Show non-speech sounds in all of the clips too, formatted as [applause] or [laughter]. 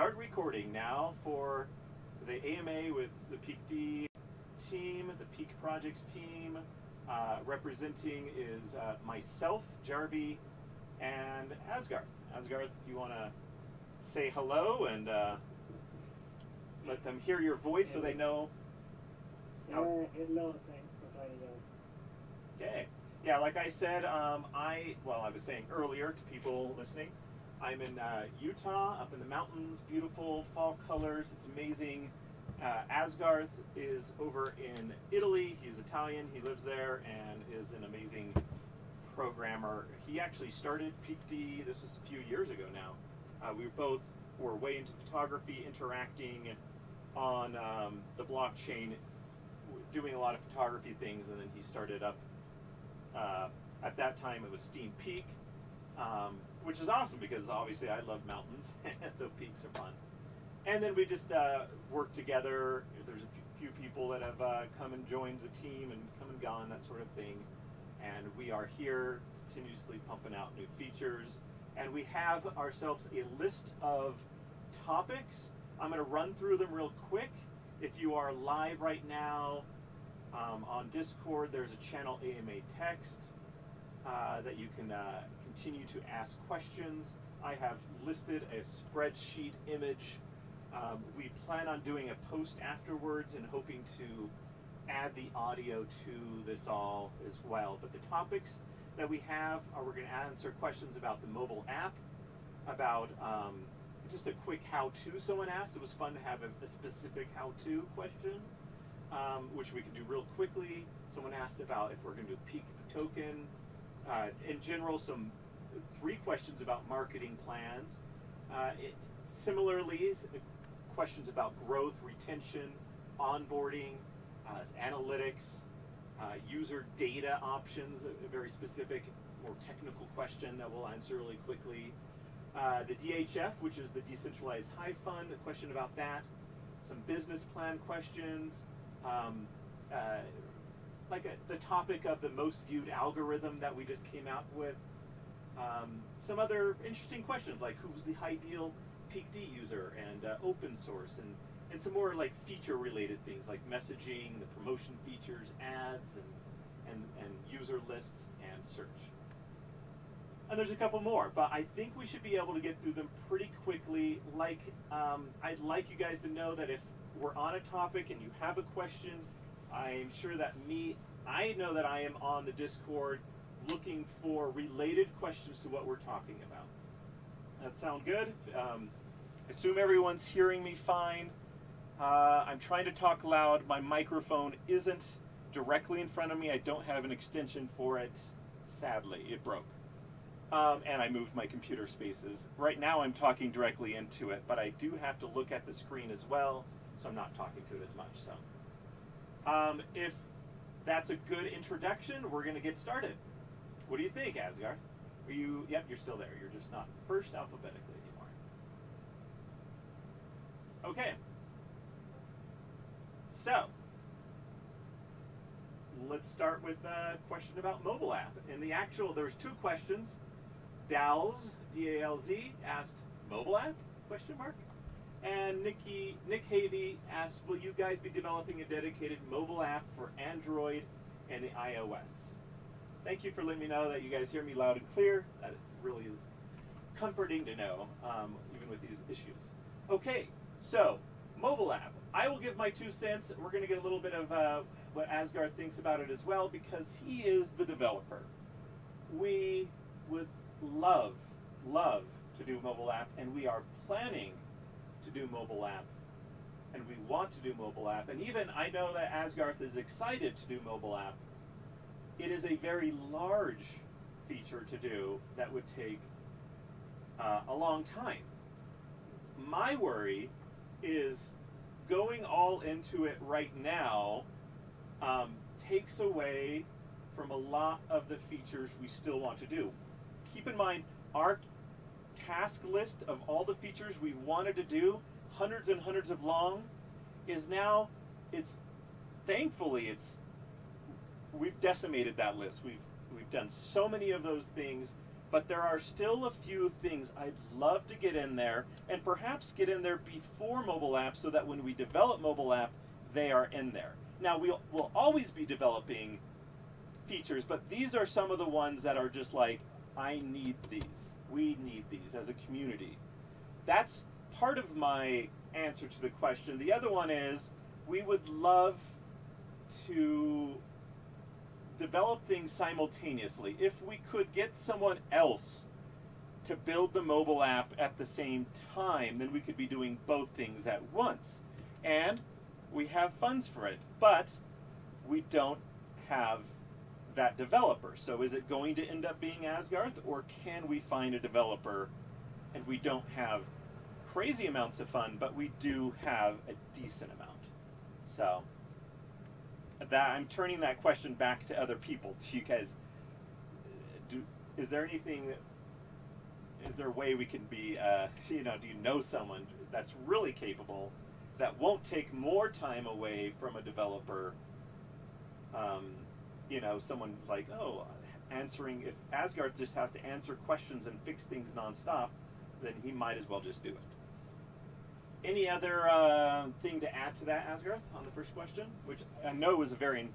start recording now for the AMA with the Peak D team, the Peak Projects team. Uh, representing is uh, myself, Jarvie, and Asgarth. Asgarth, if you want to say hello and uh, let them hear your voice so they know. Hello, thanks for having us. Okay. Yeah, like I said, um, I, well, I was saying earlier to people listening, I'm in uh, Utah, up in the mountains, beautiful fall colors. It's amazing. Uh, Asgarth is over in Italy. He's Italian. He lives there and is an amazing programmer. He actually started Peak D. This was a few years ago now. Uh, we both were way into photography, interacting on um, the blockchain, doing a lot of photography things, and then he started up. Uh, at that time, it was SteemPeak. Um, which is awesome because obviously I love mountains, [laughs] so peaks are fun. And then we just uh, work together. There's a few people that have uh, come and joined the team and come and gone, that sort of thing. And we are here continuously pumping out new features. And we have ourselves a list of topics. I'm going to run through them real quick. If you are live right now um, on Discord, there's a channel AMA text uh, that you can uh, continue to ask questions. I have listed a spreadsheet image. Um, we plan on doing a post afterwards and hoping to add the audio to this all as well. But the topics that we have are we're going to answer questions about the mobile app, about um, just a quick how-to someone asked. It was fun to have a, a specific how-to question, um, which we can do real quickly. Someone asked about if we're going to do peak token. Uh, in general, some three questions about marketing plans. Uh, it, similarly, questions about growth, retention, onboarding, uh, analytics, uh, user data options, a, very specific, more technical question that we'll answer really quickly. Uh, the DHF, which is the Decentralized Hive Fund, a question about that. Some business plan questions. Um, uh, like a, the topic of the most viewed algorithm that we just came out with. Um, some other interesting questions like who's the ideal Peak D user and uh, open source and, and some more like feature related things like messaging, the promotion features, ads, and, and, and user lists and search. And there's a couple more, but I think we should be able to get through them pretty quickly. Like, um, I'd like you guys to know that if we're on a topic and you have a question, I'm sure that me, I know that I am on the Discord looking for related questions to what we're talking about. That sound good? Um, assume everyone's hearing me fine. Uh, I'm trying to talk loud. My microphone isn't directly in front of me. I don't have an extension for it. Sadly, it broke. Um, and I moved my computer spaces. Right now I'm talking directly into it, but I do have to look at the screen as well, so I'm not talking to it as much. So, um, if that's a good introduction, we're going to get started. What do you think, Asgarth? Are you? Yep, you're still there. You're just not first alphabetically anymore. Okay. So, let's start with a question about mobile app. In the actual, there's two questions. Dalz, D-A-L-Z, asked mobile app? Question mark. And Nikki, Nick Havey asked, will you guys be developing a dedicated mobile app for Android and the iOS? Thank you for letting me know that you guys hear me loud and clear. That really is comforting to know, um, even with these issues. Okay, so mobile app. I will give my two cents. We're going to get a little bit of uh, what Asgarth thinks about it as well because he is the developer. We would love, love to do mobile app, and we are planning to do mobile app, and we want to do mobile app, and even I know that Asgarth is excited to do mobile app, it is a very large feature to do that would take uh, a long time. My worry is going all into it right now um, takes away from a lot of the features we still want to do. Keep in mind, our task list of all the features we've wanted to do, hundreds and hundreds of long, is now, it's, thankfully, it's we've decimated that list. We've we've done so many of those things but there are still a few things I'd love to get in there and perhaps get in there before mobile app so that when we develop mobile app, they are in there. Now we'll, we'll always be developing features, but these are some of the ones that are just like, I need these. We need these as a community. That's part of my answer to the question. The other one is, we would love to develop things simultaneously. If we could get someone else to build the mobile app at the same time, then we could be doing both things at once. And we have funds for it, but we don't have that developer. So is it going to end up being Asgarth, or can we find a developer and we don't have crazy amounts of fun, but we do have a decent amount? So that I'm turning that question back to other people. Do you guys do? Is there anything? Is there a way we can be? Uh, [laughs] you know, do you know someone that's really capable that won't take more time away from a developer? Um, you know, someone like oh, answering if Asgarth just has to answer questions and fix things nonstop, then he might as well just do it. Any other uh, thing to add to that, Asgarth, on the first question, which I know was a very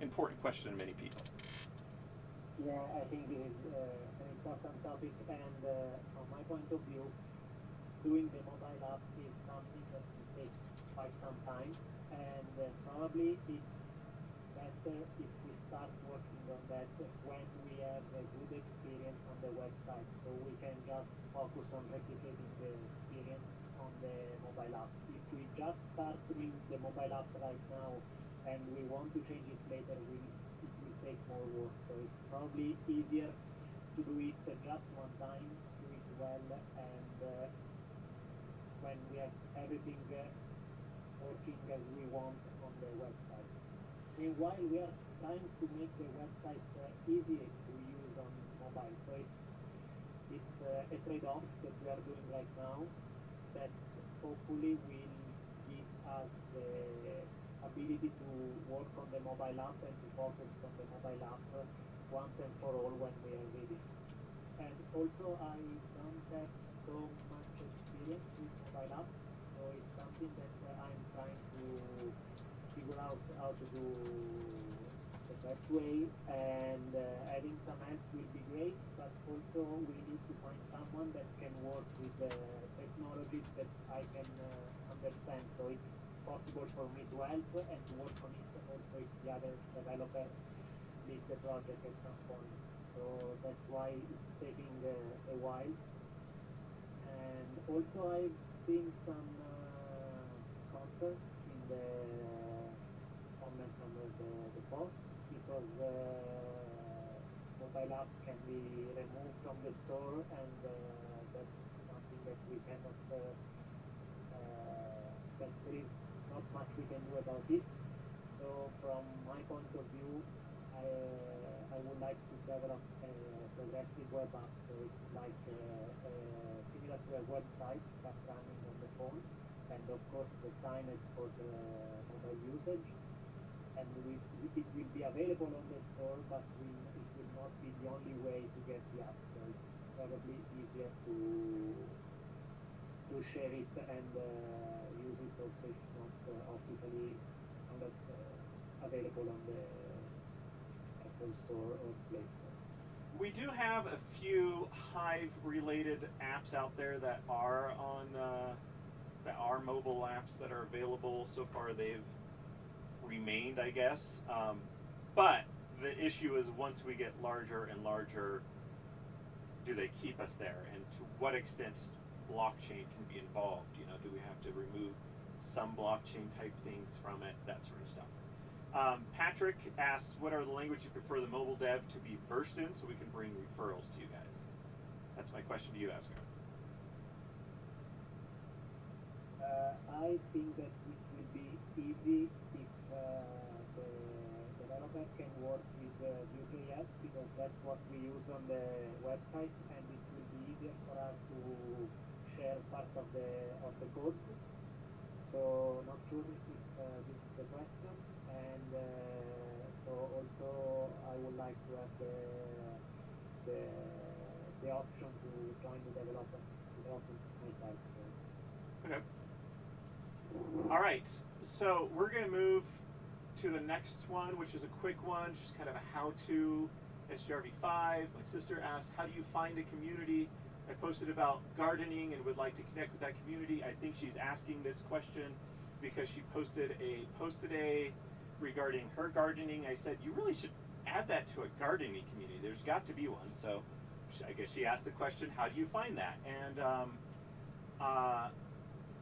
important question to many people. Yeah, I think this is uh, an important topic, and uh, from my point of view, doing the mobile app is something that will take quite some time, and uh, probably it's better if we start working on that when we have a good experience on the website, so we can just focus on replicating the the mobile app. If we just start doing the mobile app right now and we want to change it later, we, it will take more work. So it's probably easier to do it just one time, do it well, and uh, when we have everything uh, working as we want on the website. Meanwhile, we are trying to make the website uh, to use on mobile. So it's it's uh, a trade-off that we are doing right now hopefully will give us the ability to work on the mobile app and to focus on the mobile app once and for all when we are ready. And also I don't have so much experience with mobile app, so it's something that I'm trying to figure out how to do the best way and uh, some help will be great, but also we need to find someone that can work with the technologies that I can uh, understand. So it's possible help and to work on it also if the other developer leaves the project at some point. So that's why it's taking uh, a while. And also I've seen some uh, concern in the comments under the, the post because uh, mobile app can be removed from the store and uh, that's something that we cannot, uh, uh, that there is not much we can do about it. So from my point of view, I, I develop a progressive web app. So it's like similar to a website but running on the phone and of course the signage for the mobile usage and we, it will be available on the store but we, it will not be the only way to get the app so it's probably easier to to share it and uh, use it also if not uh, officially not uh, available on the Apple Store or Store. We do have a few Hive related apps out there that are on uh, that are mobile apps that are available. So far, they've remained, I guess. Um, but the issue is once we get larger and larger, do they keep us there? And to what extent blockchain can be involved? You know, do we have to remove some blockchain type things from it? That sort of stuff. Um, Patrick asked, what are the languages you prefer the mobile dev to be versed in so we can bring referrals to you guys? That's my question to you, Asgarth. Uh, I think that it will be easy if uh, the developer can work with uh, Vue.js because that's what we use on the website and it will be easier for us to share part of the of the code. So not sure if uh, this is the question Uh, so also I would like to have the the the option to join the development development myself. Okay. All right. So we're going to move to the next one, which is a quick one, just kind of a how-to. SGRV5. My sister asked, "How do you find a community?" I posted about gardening and would like to connect with that community. I think she's asking this question because she posted a post today regarding her gardening. I said, "You really should add that to a gardening community. There's got to be one." So I guess she asked the question, "How do you find that?" And um, uh,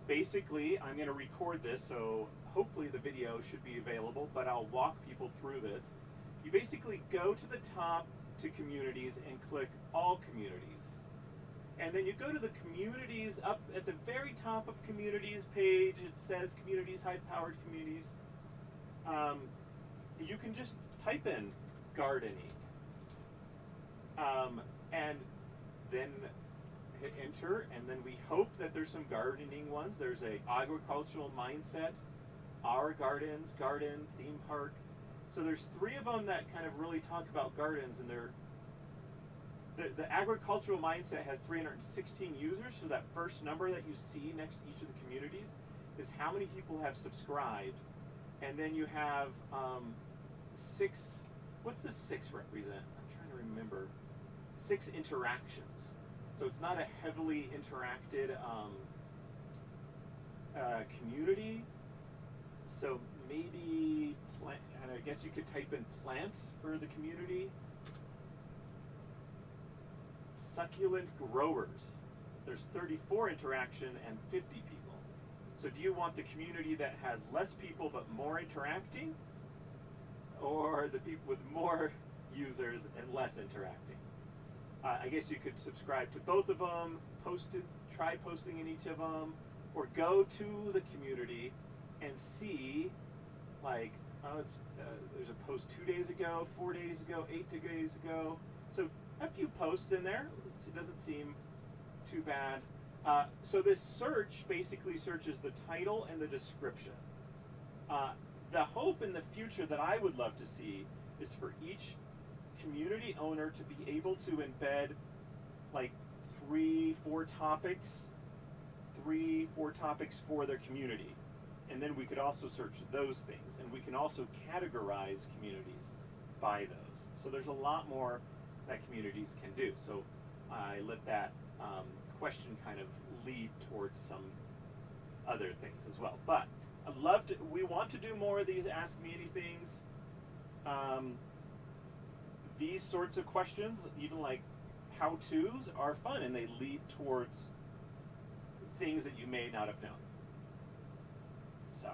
basically, I'm going to record this, so hopefully the video should be available, but I'll walk people through this. You basically go to the top to communities and click all communities. And then you go to the communities up at the very top of communities page, it says communities, high powered communities. Um, you can just type in gardening. Um, and then hit enter, and then we hope that there's some gardening ones. There's a agricultural mindset, our gardens, garden, theme park. So there's three of them that kind of really talk about gardens, and they're the, the agricultural mindset has 316 users. So that first number that you see next to each of the communities is how many people have subscribed, and then you have um, six. What's the six represent? I'm trying to remember. Six interactions. So it's not a heavily interacted um, uh, community. So maybe plant. I guess you could type in plants for the community. Succulent growers. There's 34 interaction and 50 people. So do you want the community that has less people but more interacting, or the people with more users and less interacting? Uh, I guess you could subscribe to both of them, post it, try posting in each of them, or go to the community and see, like, oh, it's, uh, there's a post two days ago, four days ago, eight days ago. So a few posts in there. It doesn't seem too bad. Uh, so this search basically searches the title and the description. Uh, the hope in the future that I would love to see is for each community owner to be able to embed like three, four topics, three, four topics for their community. And then we could also search those things. And we can also categorize communities by those. So there's a lot more that communities can do. So I let that um, question kind of lead towards some other things as well. But I'd love to, we want to do more of these Ask Me Anythings. Um, these sorts of questions, even like how to's, are fun and they lead towards things that you may not have known. So,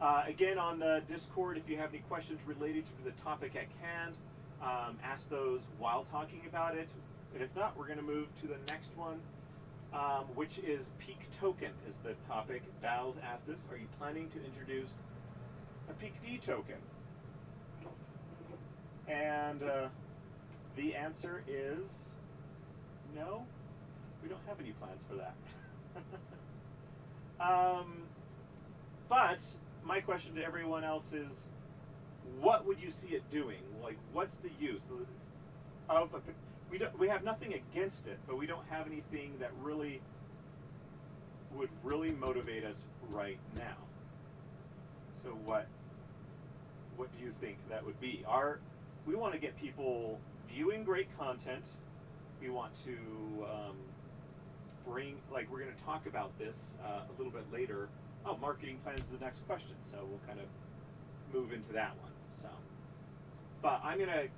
uh, again, on the Discord, if you have any questions related to the topic at hand, um, ask those while talking about it. And if not, we're going to move to the next one, um, which is peak token is the topic. Bowles asked this. Are you planning to introduce a peak D token? And uh, the answer is no. We don't have any plans for that. [laughs] um, but my question to everyone else is, what would you see it doing? Like, what's the use of a? We don't. We have nothing against it, but we don't have anything that really would really motivate us right now. So what? What do you think that would be? Our we want to get people viewing great content. We want to um, bring, like, we're going to talk about this uh, a little bit later. Oh, marketing plans is the next question, so we'll kind of move into that one. So, but I'm going to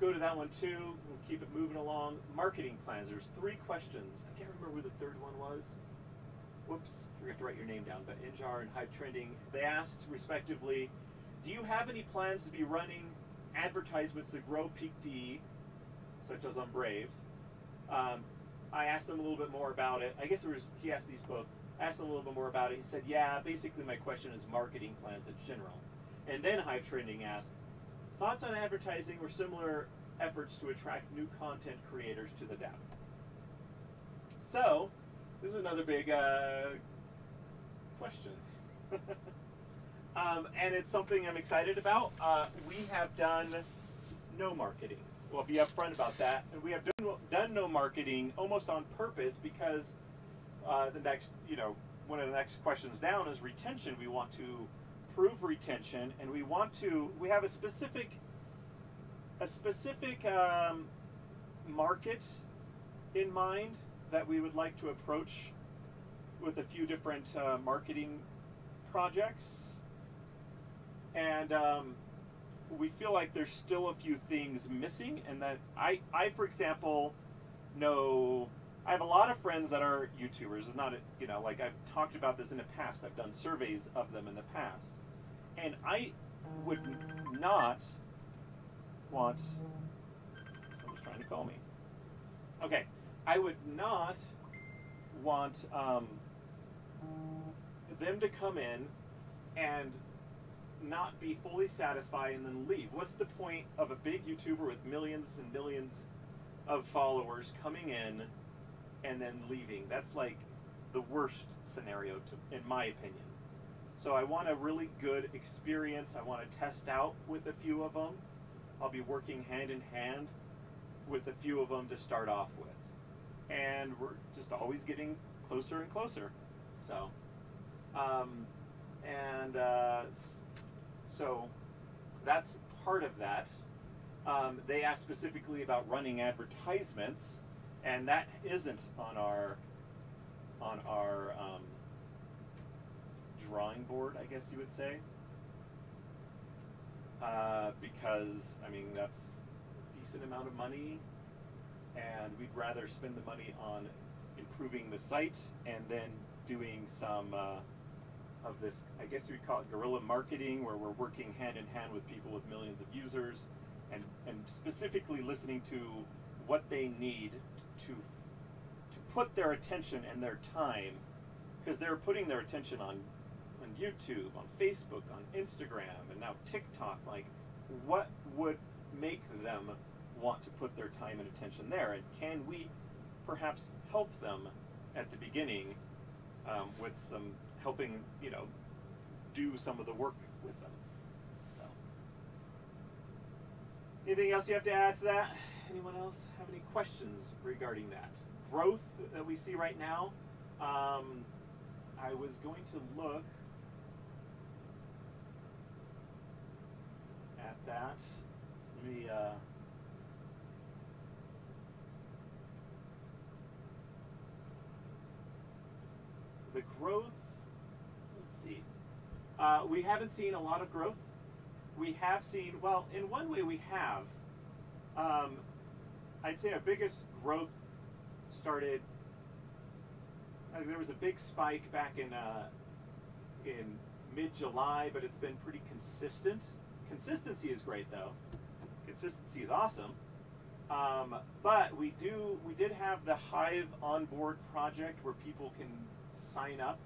go to that one too. Keep it moving along. Marketing plans. There's three questions. I can't remember who the third one was. Whoops, forgot to write your name down. But Injar and Hive Trending, they asked respectively, do you have any plans to be running advertisements that grow Peak D, such as on Braves. Um, I asked them a little bit more about it. I guess it was he asked these both. I asked him a little bit more about it. He said, "Yeah, basically my question is marketing plans in general." And then Hive Trending asked, "Thoughts on advertising or similar efforts to attract new content creators to the dApp?" So, this is another big uh, question. [laughs] um, and it's something I'm excited about. Uh, we have done no marketing well, be upfront about that. And we have done, done no marketing almost on purpose because uh, the next, you know, one of the next questions down is retention. We want to prove retention, and we want to. We have a specific, a specific um, market in mind that we would like to approach with a few different uh, marketing projects, and um, we feel like there's still a few things missing, and that I, I for example, know I have a lot of friends that are YouTubers. It's not, a, you know, like I've talked about this in the past. I've done surveys of them in the past, and I would not want. Someone's trying to call me. Okay, I would not want um, them to come in and not be fully satisfied and then leave. What's the point of a big YouTuber with millions and millions of followers coming in and then leaving? That's like the worst scenario, to, in my opinion. So I want a really good experience. I want to test out with a few of them. I'll be working hand in hand with a few of them to start off with. And we're just always getting closer and closer. So, um, and uh, so that's part of that. Um, they asked specifically about running advertisements, and that isn't on our on our um, drawing board, I guess you would say, uh, because I mean that's a decent amount of money, and we'd rather spend the money on improving the site and then doing some. Uh, of this, I guess we call it guerrilla marketing, where we're working hand in hand with people with millions of users and, and specifically listening to what they need to, to put their attention and their time, because they're putting their attention on, on YouTube, on Facebook, on Instagram, and now TikTok. Like, what would make them want to put their time and attention there? And can we perhaps help them at the beginning um, with some helping, you know, do some of the work with them. So, anything else you have to add to that? Anyone else have any questions regarding that growth that we see right now? Um, I was going to look at that. Let me. Uh, the growth let's see. uh, we haven't seen a lot of growth. We have seen, well, in one way we have. Um, I'd say our biggest growth started. There was a big spike back in uh, in mid July, but it's been pretty consistent. Consistency is great though. Consistency is awesome. Um, but we do we did have the Hive onboard project where people can sign up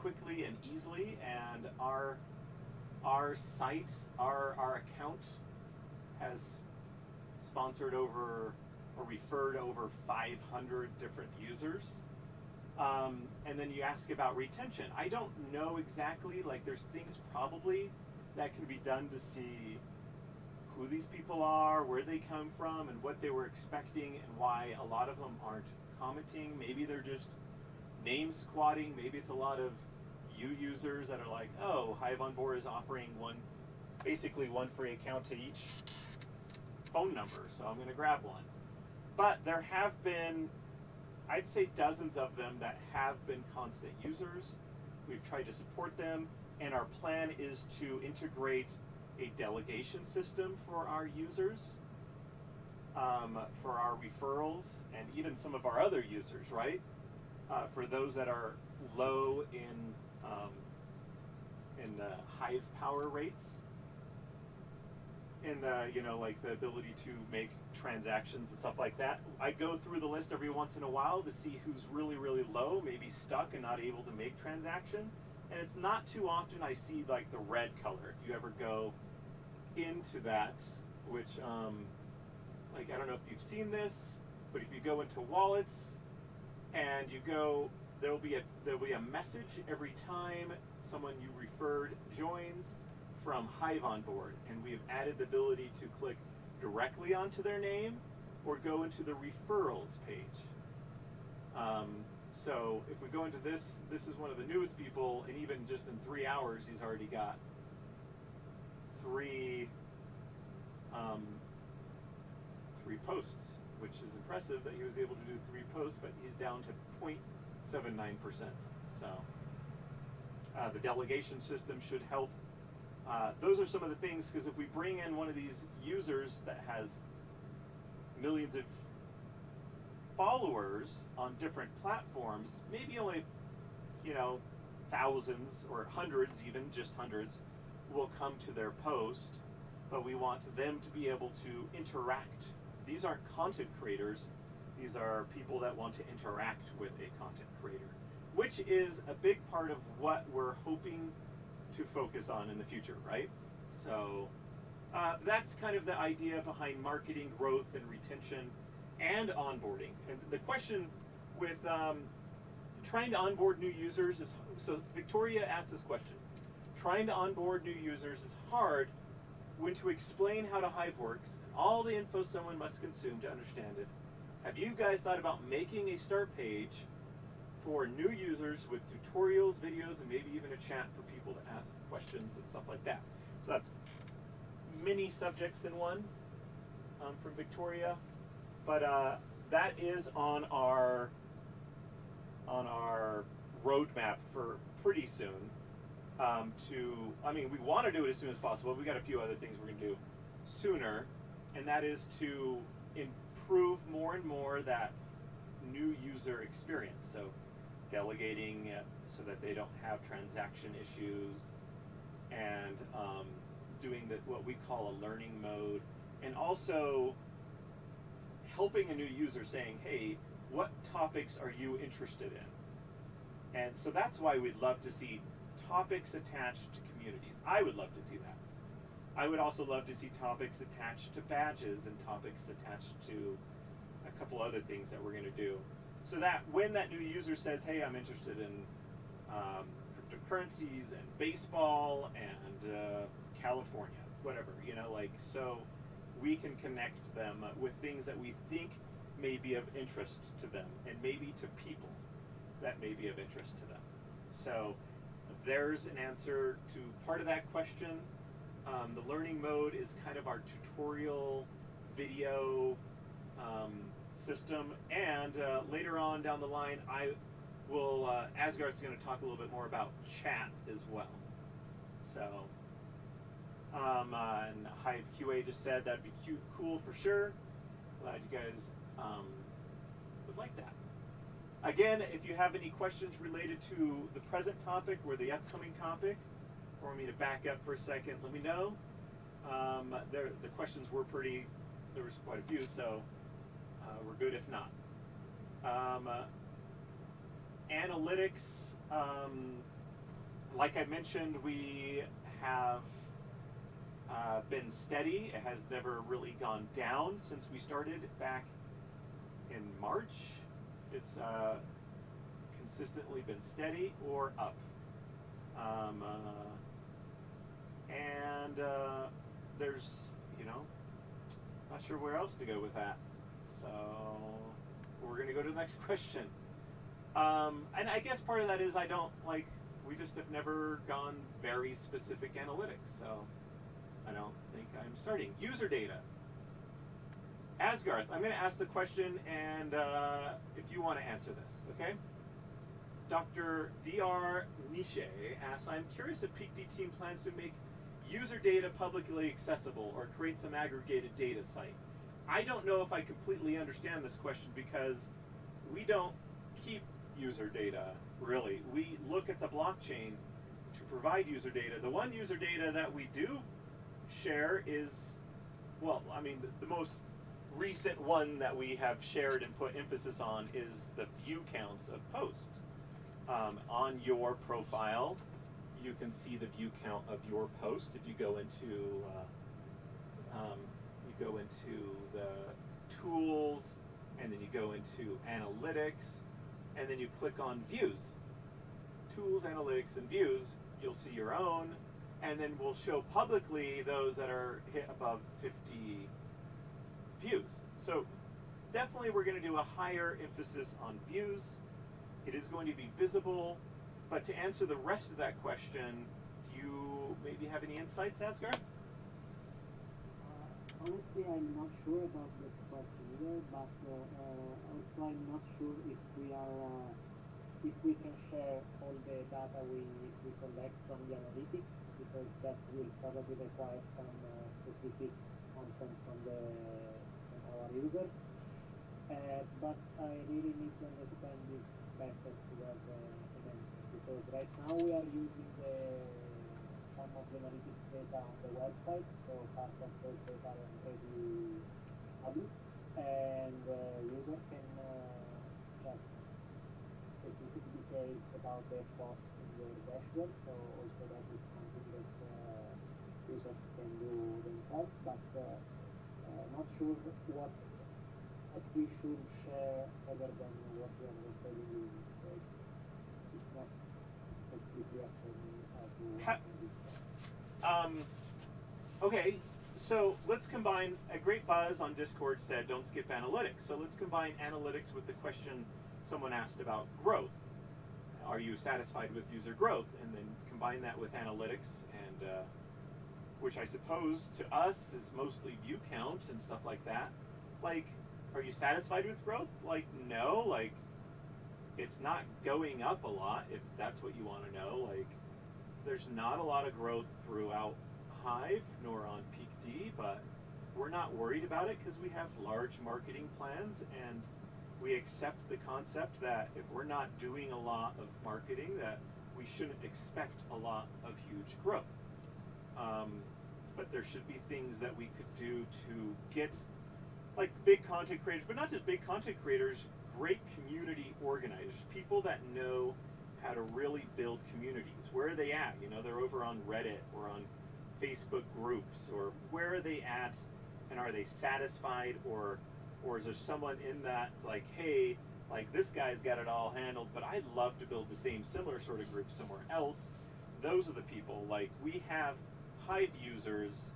quickly and easily, and our our site, our our account has sponsored over or referred over 500 different users. Um, and then you ask about retention. I don't know exactly, like there's things probably that can be done to see who these people are, where they come from, and what they were expecting, and why a lot of them aren't commenting. Maybe they're just name squatting. Maybe it's a lot of you users that are like, oh, Hive on Board is offering one, basically one free account to each phone number, so I'm going to grab one. But there have been, I'd say dozens of them that have been constant users. We've tried to support them, and our plan is to integrate a delegation system for our users, um, for our referrals, and even some of our other users, right? Uh, for those that are low in um, in the hive power rates, in the you know like the ability to make transactions and stuff like that. I go through the list every once in a while to see who's really really low, maybe stuck and not able to make transaction. And it's not too often I see like the red color. If you ever go into that, which um, like I don't know if you've seen this, but if you go into wallets and you go there will be a there will be a message every time someone you referred joins from Hive on board, and we have added the ability to click directly onto their name or go into the referrals page. Um, so if we go into this, this is one of the newest people, and even just in three hours, he's already got three um, three posts, which is impressive that he was able to do three posts, but he's down to 0.79%. So uh, the delegation system should help. Uh, those are some of the things because if we bring in one of these users that has millions of followers on different platforms, maybe only, you know, thousands or hundreds, even just hundreds, will come to their post, but we want them to be able to interact. These aren't content creators, these are people that want to interact with a content creator, which is a big part of what we're hoping to focus on in the future, right? So uh, that's kind of the idea behind marketing, growth, and retention and onboarding. And the question with um, trying to onboard new users is so Victoria asked this question. Trying to onboard new users is hard when to explain how to Hive works and all the info someone must consume to understand it. Have you guys thought about making a start page for new users with tutorials, videos, and maybe even a chat for people to ask questions and stuff like that? So that's many subjects in one um, from Victoria. But uh, that is on our on our roadmap for pretty soon. Um, to I mean, we want to do it as soon as possible. We got a few other things we're gonna do sooner, and that is to improve more and more that new user experience. So delegating uh, so that they don't have transaction issues, and um, doing the, what we call a learning mode, and also helping a new user saying, hey, what topics are you interested in? And so that's why we'd love to see topics attached to communities. I would love to see that. I would also love to see topics attached to badges and topics attached to a couple other things that we're going to do. So that when that new user says, hey, I'm interested in um, cryptocurrencies and baseball and uh, California, whatever, you know, like, so we can connect them with things that we think may be of interest to them and maybe to people that may be of interest to them. So there's an answer to part of that question. Um, the learning mode is kind of our tutorial video um, system. And uh, later on down the line, I will, uh, Asgarth's going to talk a little bit more about chat as well. So um, uh, and Hive QA just said that'd be cute, cool for sure. Glad you guys um, would like that. Again, if you have any questions related to the present topic or the upcoming topic, or me to back up for a second, let me know. Um, there, the questions were pretty, there was quite a few, so uh, we're good if not. Um, uh, analytics, um, like I mentioned, we have uh, been steady. It has never really gone down since we started back in March. It's uh, consistently been steady or up. Um, uh, and uh, there's, you know, not sure where else to go with that. So we're going to go to the next [laughs] question. Um, and I guess part of that is I don't like, we just have never gone very specific analytics. So I don't think I'm starting. User data. Asgarth, I'm going to ask the question, and uh, if you want to answer this, okay? Dr. Dr. Niche asks, I'm curious if Peak D Team plans to make user data publicly accessible or create some aggregated data site. I don't know if I completely understand this question because we don't keep user data, really. We look at the blockchain to provide user data. The one user data that we do share is, well, I mean, the, the most recent one that we have shared and put emphasis on is the view counts of posts. Um, on your profile, you can see the view count of your post. If you go into, uh, um, you go into the tools, and then you go into analytics, and then you click on views. Tools, analytics, and views, you'll see your own, and then we'll show publicly those that are hit above 50 views. So definitely we're going to do a higher emphasis on views. It is going to be visible. But to answer the rest of that question, do you maybe have any insights, Asgarth? Uh, honestly, I'm not sure about the question either, but uh, uh, also I'm not sure if we are uh, if we can share all the data we, we collect from the analytics because that will probably require some uh, specific consent from the from our users. Uh, but I really need to understand this better to have uh, because right now we are using the some of the analytics data on the website, so part of those data are already public, and uh, user can uh, check specific details about their cost in their dashboard. So also that is something that uh, users can do themselves, but uh, uh, not sure what we should share other than what we are telling you. So it's it's not completely me how to this. Um, okay, so let's combine. A great buzz on Discord said, "Don't skip analytics." So let's combine analytics with the question someone asked about growth. Are you satisfied with user growth? And then combine that with analytics, and uh, which I suppose to us is mostly view count and stuff like that. Like, are you satisfied with growth? Like, no. Like, it's not going up a lot. If that's what you want to know, like there's not a lot of growth throughout Hive nor on Peak D, but we're not worried about it because we have large marketing plans and we accept the concept that if we're not doing a lot of marketing, that we shouldn't expect a lot of huge growth. Um, but there should be things that we could do to get like big content creators, but not just big content creators, great community organizers, people that know how to really build communities. Where are they at? You know, they're over on Reddit or on Facebook groups, or where are they at? And are they satisfied, or or is there someone in that like, hey, like this guy's got it all handled, but I'd love to build the same similar sort of group somewhere else. Those are the people. Like we have Hive users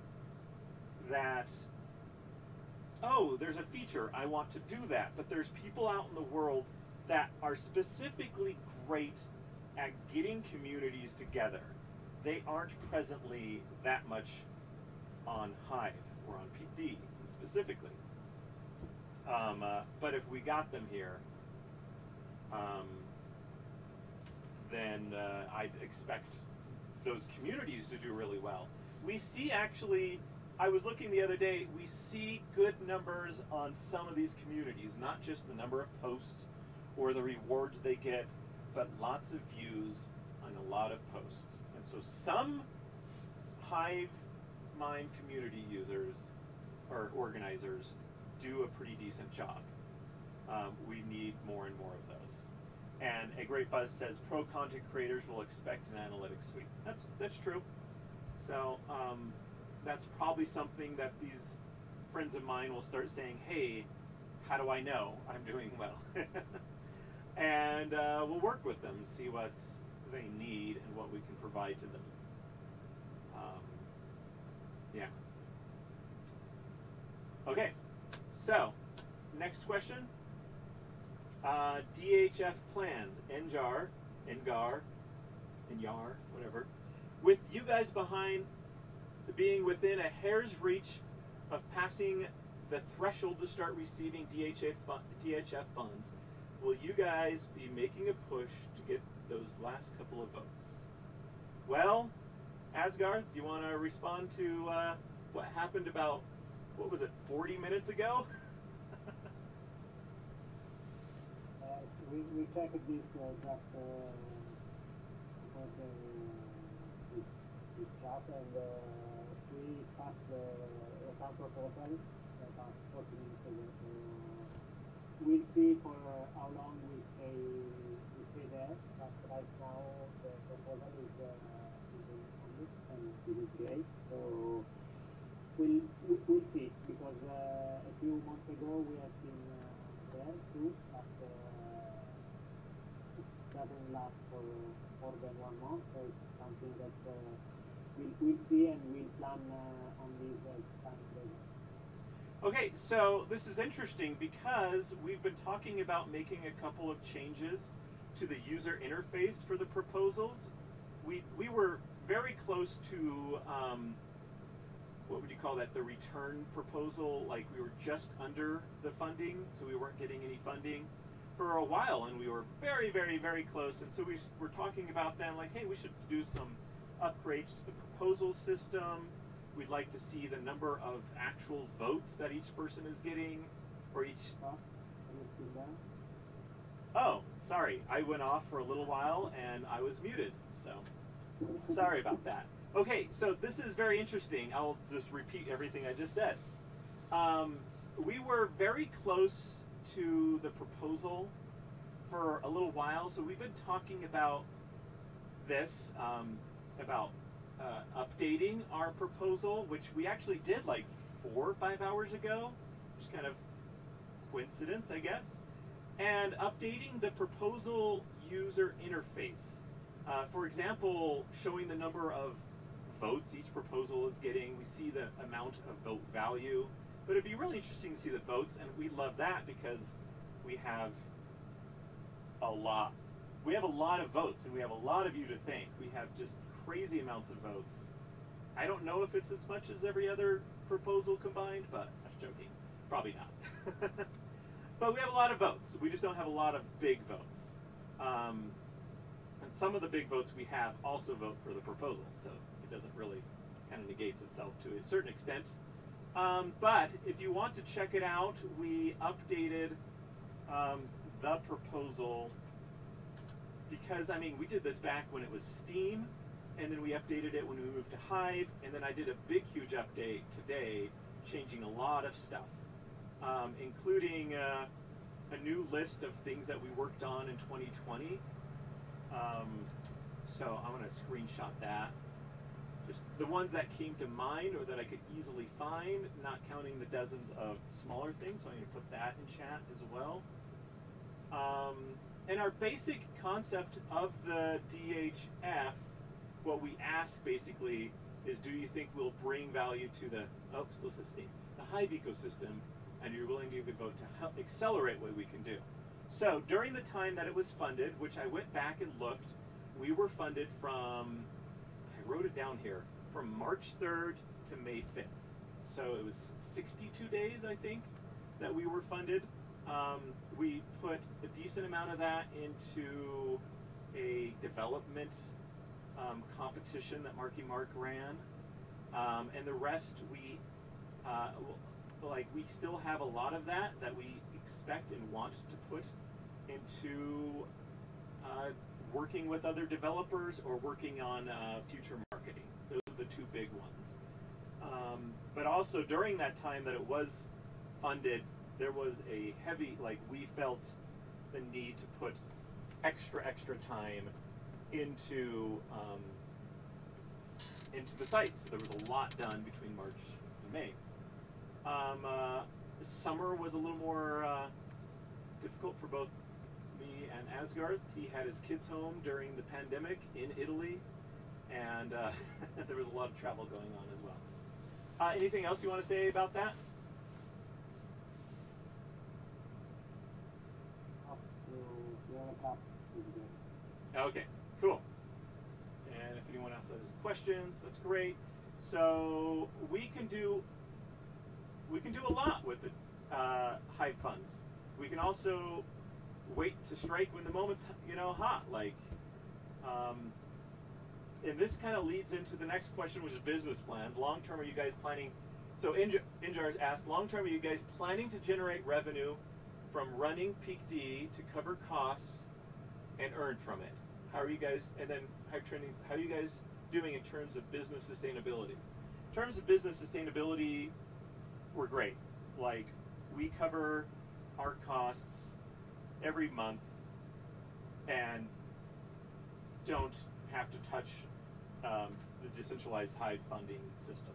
that oh, there's a feature, I want to do that. But there's people out in the world that are specifically great at getting communities together. They aren't presently that much on Hive or on PD specifically. Um, uh, but if we got them here, um, then uh, I'd expect those communities to do really well. We see actually, I was looking the other day, we see good numbers on some of these communities, not just the number of posts or the rewards they get, but lots of views on a lot of posts. And so some Hive Mind community users or organizers do a pretty decent job. Um, we need more and more of those. And a great buzz says pro content creators will expect an analytics suite. That's that's true. So um, that's probably something that these friends of mine will start saying, "Hey, how do I know I'm doing well?" [laughs] and uh, we'll work with them, see what they need and what we can provide to them. Um, yeah. Okay. So, next question. Uh, DHF plans, NJAR, NGAR, NYAR, whatever, with you guys behind being within a hair's reach of passing the threshold to start receiving fun- DHF funds, will you guys be making a push to get those last couple of votes? Well, Asgarth, do you want to respond to uh, what happened about, what was it, 40 minutes ago? [laughs] Uh, we, we checked this uh, just uh, this chat and uh, we passed the account proposal about 40 minutes ago. So we'll see for uh, how long we stay we stay there. But right now the proposal is uh, is funded and this is great. So we'll we- we'll see because uh, a few months ago we have been uh, there too, but uh, it doesn't last for more than one month. So it's something that uh, we'll, we'll see and we'll plan uh, on goes. Okay, so this is interesting because we've been talking about making a couple of changes to the user interface for the proposals. We, we were very close to, um, what would you call that, the return proposal, like we were just under the funding, so we weren't getting any funding for a while, and we were very, very, very close, and so we were talking about then, like, hey, we should do some upgrades to the proposal system, We'd like to see the number of actual votes that each person is getting, or each. Huh? Can you see that? Oh, sorry, I went off for a little while and I was muted, so sorry about that. Okay, so this is very interesting. I'll just repeat everything I just said. Um, we were very close to the proposal for a little while, so we've been talking about this, um, about uh, updating our proposal, which we actually did like four or five hours ago. Just kind of coincidence, I guess. And updating the proposal user interface. Uh, for example, showing the number of votes each proposal is getting. We see the amount of vote value. But it'd be really interesting to see the votes, and we love that because we have a lot. We have a lot of votes, and we have a lot of you to thank. We have just crazy amounts of votes. I don't know if it's as much as every other proposal combined, but that's joking. Probably not. [laughs] but we have a lot of votes. We just don't have a lot of big votes. Um, and some of the big votes we have also vote for the proposal, so it doesn't really kind of negates itself to a certain extent. Um, but if you want to check it out, we updated um, the proposal because I mean we did this back when it was Steem, and then we updated it when we moved to Hive, and then I did a big huge update today, changing a lot of stuff, um, including uh, a new list of things that we worked on in 2020. Um, so I'm going to screenshot that. Just the ones that came to mind or that I could easily find, not counting the dozens of smaller things. So I'm going to put that in chat as well. Um, and our basic concept of the DHF, what we ask basically is do you think we'll bring value to the, oops, let's just see, the Hive ecosystem, and you're willing to a vote to help accelerate what we can do. So during the time that it was funded, which I went back and looked, we were funded from, I wrote it down here, from March 3rd to May 5th. So it was 62 days, I think, that we were funded. Um, we put a decent amount of that into a development um, competition that Marky Mark ran, um, and the rest we uh, like we still have a lot of that that we expect and want to put into uh, working with other developers or working on uh, future marketing. Those are the two big ones. Um, but also during that time that it was funded, there was a heavy like we felt the need to put extra extra time into um, into the site. So there was a lot done between March and May. Um, uh, summer was a little more uh, difficult for both me and Asgarth. He had his kids home during the pandemic in Italy, and uh, [laughs] there was a lot of travel going on as well. Uh, anything else you want to say about that? Up to the other top is good. Okay, cool. And if anyone else has questions, that's great. So we can do we can do a lot with the uh, Hive funds. We can also wait to strike when the moment's you know hot. Like, um, and this kind of leads into the next question, which is business plans. Long term, are you guys planning? So Injar, Injar asked, long term, are you guys planning to generate revenue from running Peak D to cover costs and earn from it? How are you guys? And then Trainings, how are you guys doing in terms of business sustainability? In terms of business sustainability, we're great. Like we cover our costs every month and don't have to touch um, the decentralized Hive funding system.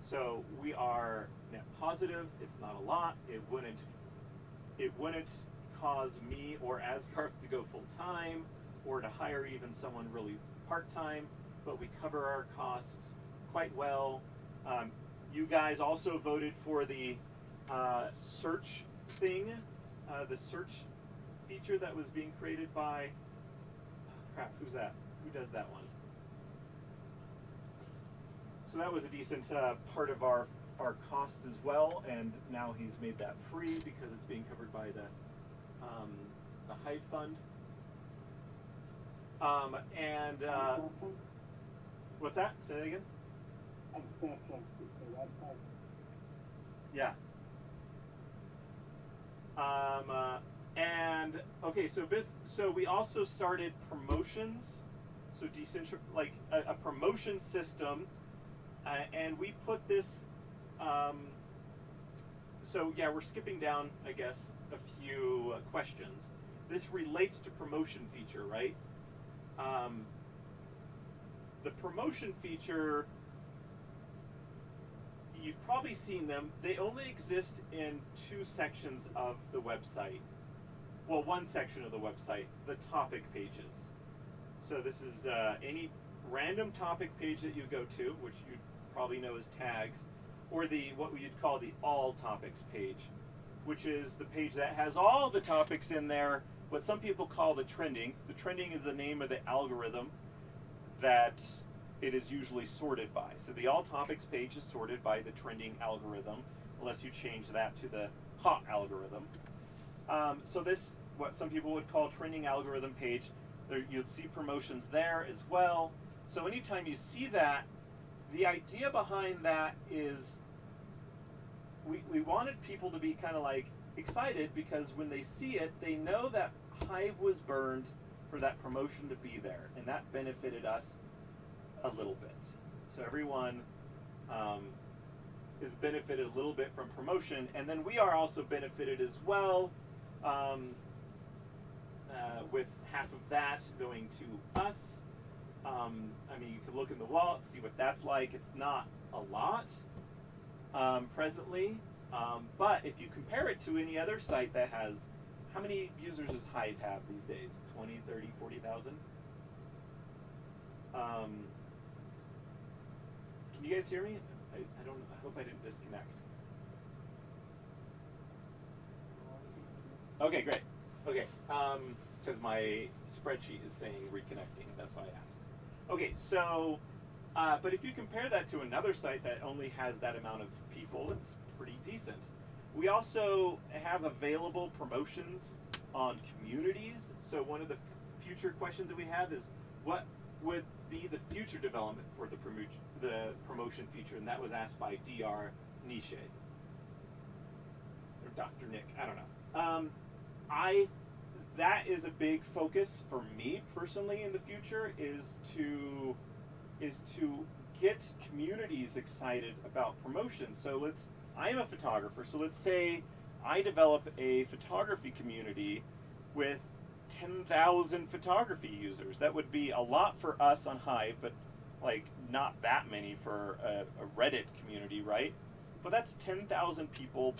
So we are net positive. It's not a lot. It wouldn't. It wouldn't cause me or Asgarth to go full time or to hire even someone really part time. But we cover our costs quite well. Um, you guys also voted for the uh, search thing, uh, the search feature that was being created by. oh, Crap, who's that? Who does that one? So that was a decent uh, part of our our cost as well, and now he's made that free because it's being covered by the um, the Hive Fund. Um, and uh, what's that? Say that again. Exactly, it's the website. Yeah. Um, uh, and okay, so bus- so we also started promotions, so decentral like a, a promotion system, uh, and we put this. Um, so yeah, we're skipping down, I guess, a few uh, questions. This relates to promotion feature, right? Um, the promotion feature you've probably seen them. They only exist in two sections of the website. Well, one section of the website, the topic pages. So this is uh, any random topic page that you go to, which you probably know as tags, or the what you'd call the all topics page, which is the page that has all the topics in there. What some people call the trending. The trending is the name of the algorithm that it is usually sorted by. So the all topics page is sorted by the trending algorithm, unless you change that to the hot algorithm. Um, so this, what some people would call trending algorithm page, there, you'll see promotions there as well. So anytime you see that, the idea behind that is we, we wanted people to be kind of like excited because when they see it, they know that Hive was burned for that promotion to be there, and that benefited us a little bit. So everyone um, is benefited a little bit from promotion, and then we are also benefited as well um, uh, with half of that going to us. Um, I mean, you can look in the wallet, see what that's like. It's not a lot um, presently, um, but if you compare it to any other site that has, how many users does Hive have these days? 20, 30, 40,000? Um, can you guys hear me? I, I don't. I hope I didn't disconnect. Okay, great. Okay, because um, my spreadsheet is saying reconnecting. That's why I asked. Okay, so, uh, but if you compare that to another site that only has that amount of people, it's pretty decent. We also have available promotions on communities. So one of the future questions that we have is, what would be the future development for the the promotion feature, and that was asked by Dr. Niche or Dr. Nick. I don't know. Um, I that is a big focus for me personally in the future is to is to get communities excited about promotion. So let's I am a photographer, so let's say I develop a photography community with 10,000 photography users. That would be a lot for us on Hive, but like not that many for a, a Reddit community, right? But that's 10,000 people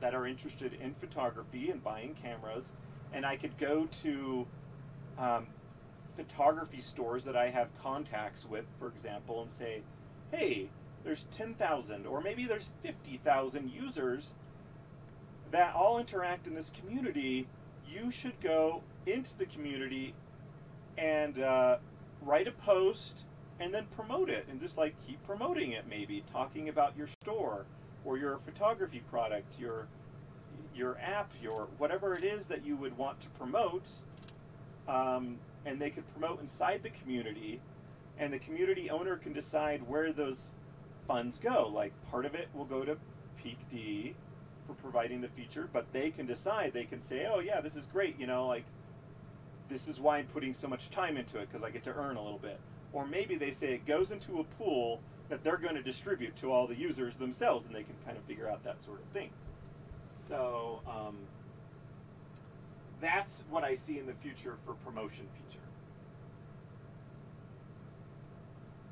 that are interested in photography and buying cameras, and I could go to um, photography stores that I have contacts with, for example, and say, hey, there's 10,000 or maybe there's 50,000 users that all interact in this community. You should go into the community and uh, write a post and then promote it and just like keep promoting it maybe talking about your store or your photography product your your app your whatever it is that you would want to promote um, and they could promote inside the community and the community owner can decide where those funds go like part of it will go to peak d for providing the feature but they can decide they can say oh yeah this is great you know like this is why i'm putting so much time into it because i get to earn a little bit or maybe they say it goes into a pool that they're going to distribute to all the users themselves and they can kind of figure out that sort of thing. So um, that's what I see in the future for promotion feature.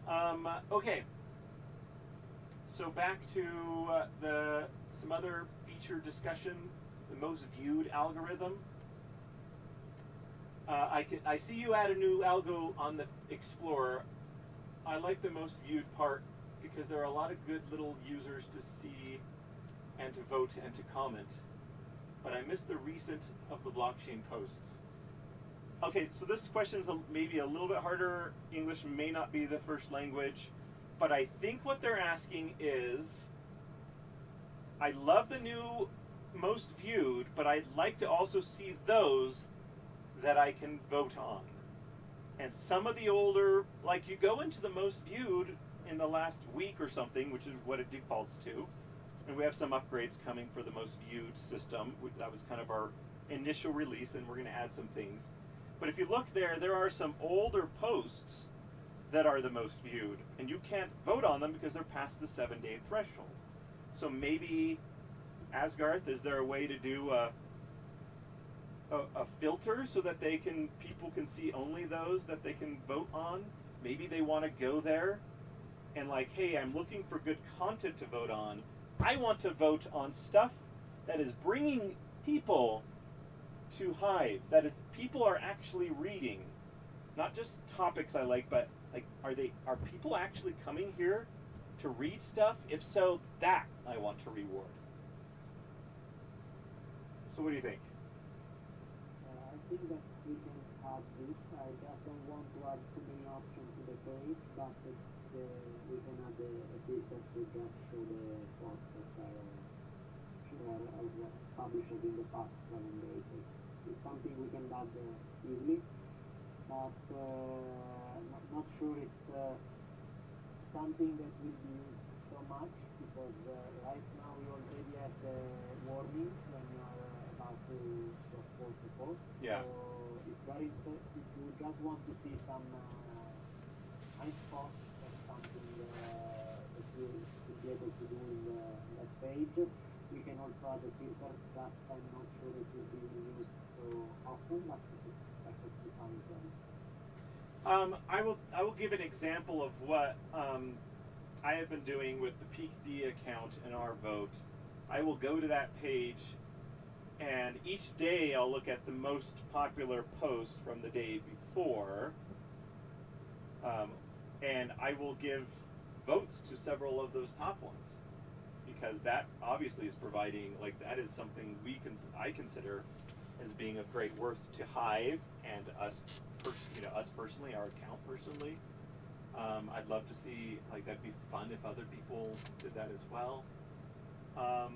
Um, okay, so back to uh, the some other feature discussion, the most viewed algorithm. Uh, I, can, I see you add a new algo on the Explorer. I like the most viewed part because there are a lot of good little users to see and to vote and to comment. But I missed the recent of the blockchain posts. Okay, so this question's a, maybe a little bit harder. English may not be the first language, but I think what they're asking is I love the new most viewed, but I'd like to also see those that I can vote on. And some of the older, like you go into the most viewed in the last week or something, which is what it defaults to. And we have some upgrades coming for the most viewed system. That was kind of our initial release, and we're going to add some things. But if you look there, there are some older posts that are the most viewed, and you can't vote on them because they're past the seven day threshold. So maybe, Asgarth, is there a way to do a, a, a, filter so that they can people can see only those that they can vote on? Maybe they want to go there and like, hey, I'm looking for good content to vote on. I want to vote on stuff that is bringing people to Hive. That is, people are actually reading, not just topics I like, but like, are they are people actually coming here to read stuff? If so, that I want to reward. So what do you think? Uh, I think that we can add this. I just don't want to add too many options to the page, but the, we can add a, a bit that we just show the posts that are, are published in the past seven days. It's, it's something we can add uh, easily, but uh, sure it's uh, something that will be used so much because uh, right now you already have the warning when you are uh, about to sort post the post. Yeah. So if, very, if you just want to see some uh, nice posts or something uh, that you will be able to do in, the, in that page, we can also add a filter. Just I'm not sure it will be used so often, but it's perfectly fine as well. Um, I will I will give an example of what um, I have been doing with the Peak D account and our vote. I will go to that page, and each day I'll look at the most popular posts from the day before, um, and I will give votes to several of those top ones because that obviously is providing like that is something we can I consider as being of great worth to Hive and us pers- you know us personally, our account personally. Um, I'd love to see like that'd be fun if other people did that as well. Um,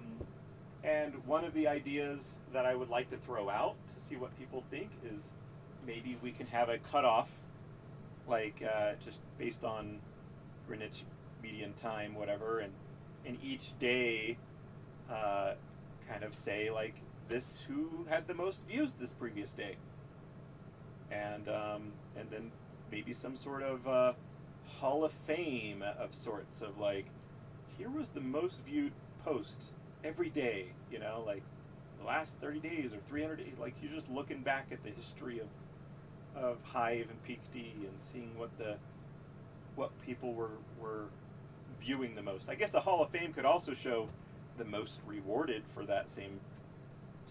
and one of the ideas that I would like to throw out to see what people think is maybe we can have a cutoff, like uh, just based on Greenwich median time, whatever, and and each day, uh, kind of say like this who had the most views this previous day and um, and then maybe some sort of uh, hall of fame of sorts of like here was the most viewed post every day you know like the last 30 days or 300 days like you're just looking back at the history of of hive and peak d and seeing what the what people were were viewing the most. I guess the hall of fame could also show the most rewarded for that same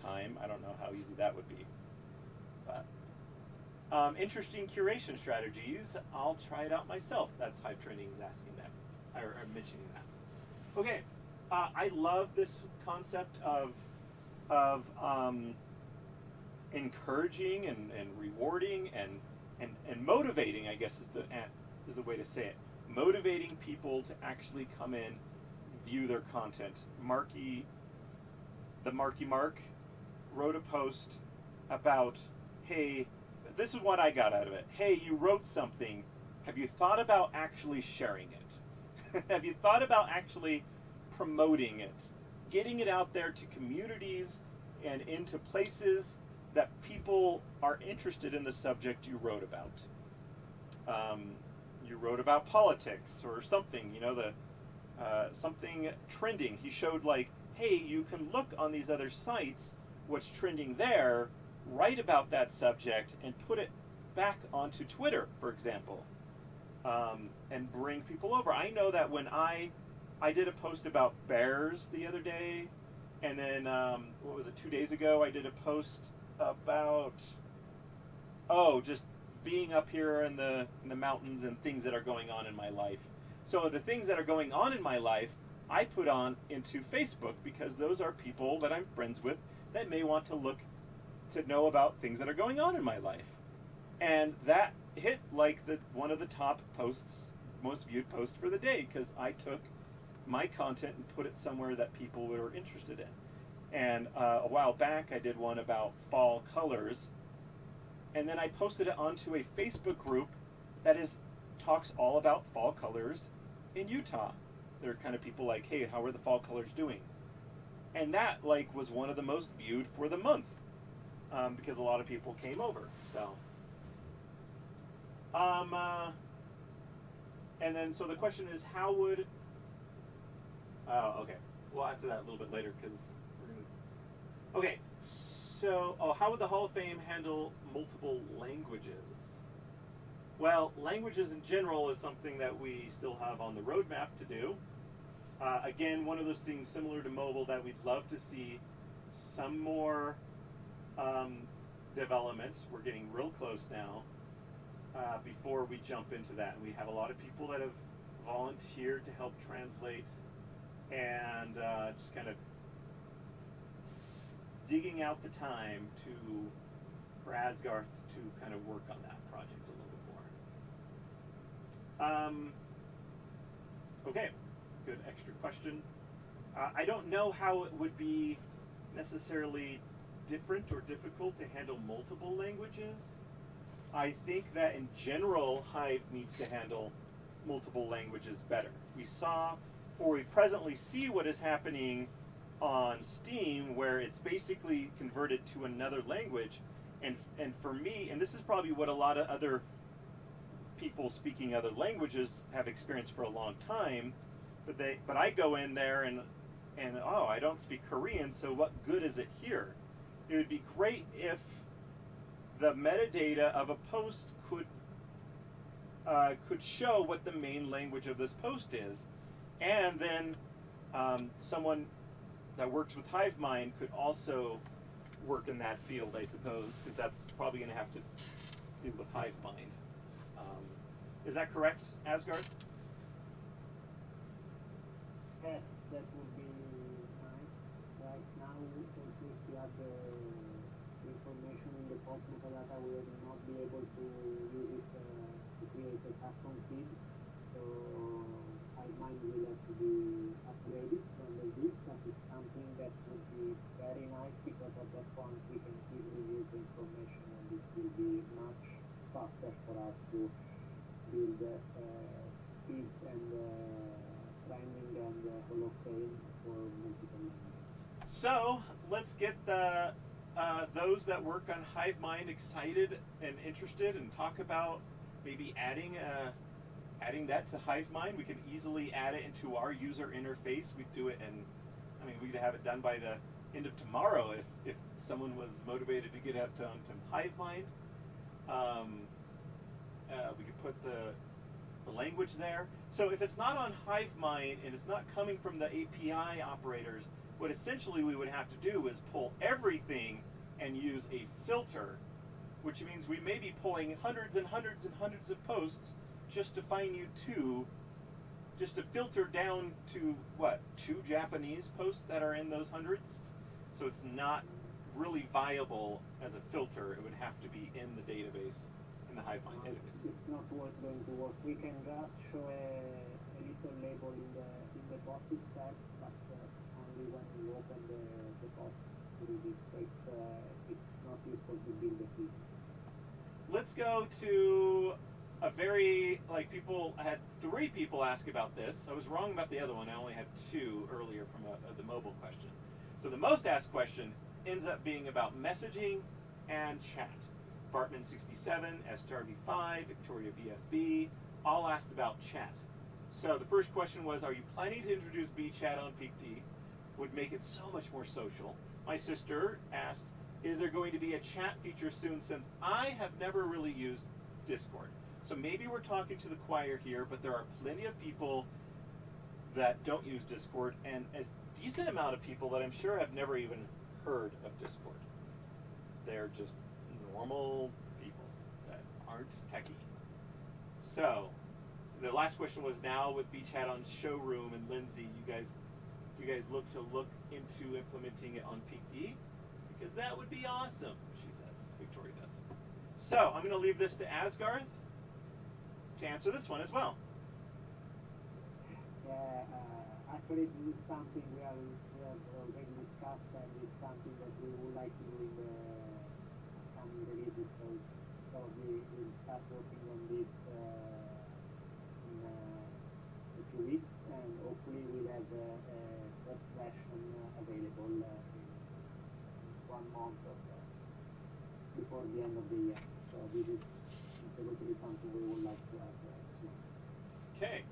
time. I don't know how easy that would be but um, interesting curation strategies. I'll try it out myself. That's Hive Trending is asking that, or, or mentioning that. Okay, uh, I love this concept of of um, encouraging and, and rewarding and, and and motivating. I guess is the is the way to say it. Motivating people to actually come in, view their content. Marky, the Marky Mark, wrote a post about, hey, this is what I got out of it. Hey, you wrote something. Have you thought about actually sharing it? [laughs] Have you thought about actually promoting it? Getting it out there to communities and into places that people are interested in the subject you wrote about. Um, you wrote about politics or something, you know, the uh, something trending. He showed like, hey, you can look on these other sites, what's trending there, write about that subject and put it back onto Twitter, for example, um, and bring people over. I know that when I I did a post about bears the other day, and then um, what was it? Two days ago, I did a post about oh, just being up here in the in the mountains and things that are going on in my life. So the things that are going on in my life, I put on into Facebook because those are people that I'm friends with that may want to look to know about things that are going on in my life. And that hit like the one of the top posts, most viewed posts for the day because I took my content and put it somewhere that people were interested in. And uh, a while back, I did one about fall colors, and then I posted it onto a Facebook group that is talks all about fall colors in Utah. There are kind of people like, "Hey, how are the fall colors doing?" And that like was one of the most viewed for the month um, because a lot of people came over. So, um, uh, and then so the question is, how would? Oh, okay. We'll answer that a little bit later because we're gonna. Okay, so oh, how would the Hall of Fame handle multiple languages? Well, languages in general is something that we still have on the roadmap to do. Uh, again, one of those things similar to mobile that we'd love to see some more um, development. We're getting real close now uh, before we jump into that. We have a lot of people that have volunteered to help translate and uh, just kind of digging out the time to for Asgarth to kind of work on that project a little bit more. Um, okay, good extra question. Uh, I don't know how it would be necessarily different or difficult to handle multiple languages. I think that in general, Hive needs to handle multiple languages better. We saw, or we presently see what is happening on Steem where it's basically converted to another language. And, and for me, and this is probably what a lot of other people speaking other languages have experienced for a long time, but they but I go in there and and oh, I don't speak Korean, so what good is it here? It would be great if the metadata of a post could uh, could show what the main language of this post is, and then um, someone that works with HiveMind could also work in that field, I suppose, because that's probably going to have to do with HiveMind. Um, is that correct, Asgarth? Yes, that would be nice. Right now, also if we have the information in the post metadata, we will not be able to use it uh, to create a custom feed. So HiveMind will have to be upgraded from the disk, but it's something that would be very nice because at that point we can easily use the information and it will be much faster for us to build uh, speeds and uh, training and uh, Hall of Fame for multiple languages. So let's get the uh, those that work on HiveMind excited and interested, and talk about maybe adding uh, adding that to HiveMind. We can easily add it into our user interface. We do it, and I mean we'd have it done by the end of tomorrow if, if someone was motivated to get out to, to HiveMind. Um, uh, we could put the, the language there. So if it's not on HiveMind and it's not coming from the API operators, what essentially we would have to do is pull everything and use a filter, which means we may be pulling hundreds and hundreds and hundreds of posts just to find you two, just to filter down to what, two Japanese posts that are in those hundreds? So it's not really viable as a filter. It would have to be in the database, in the HiveMind Uh, it's, database. it's not work, going to work. We can just show a, a little label in the in the post itself, when you open the, the. So it's uh, it's not useful to build a feed. Let's go to a very like people I had three people ask about this. I was wrong about the other one. I only had two earlier from a, uh, the mobile question. So the most asked question ends up being about messaging and chat. Bartman 67, SRV5, Victoria VSB, all asked about chat. So the first question was, are you planning to introduce BeeChat on PeakD? Would make it so much more social. My sister asked, is there going to be a chat feature soon since I have never really used Discord? So maybe we're talking to the choir here, but there are plenty of people that don't use Discord and a decent amount of people that I'm sure have never even heard of Discord. They're just normal people that aren't techie. So, the last question was now with BeeChat on Showroom and Lindsay, you guys you guys look to look into implementing it on PeakD, because that would be awesome, she says. Victoria does. So I'm going to leave this to Asgarth to answer this one as well. Yeah, uh, actually, this is something we, are, we have already discussed, and it's something that we would like to do in the coming releases. So probably we'll start working on this uh, in uh, a few weeks, and hopefully we'll have a, a first version uh, available uh, in one month or uh, before the end of the year. So this is absolutely something we would like to have uh, soon. Okay.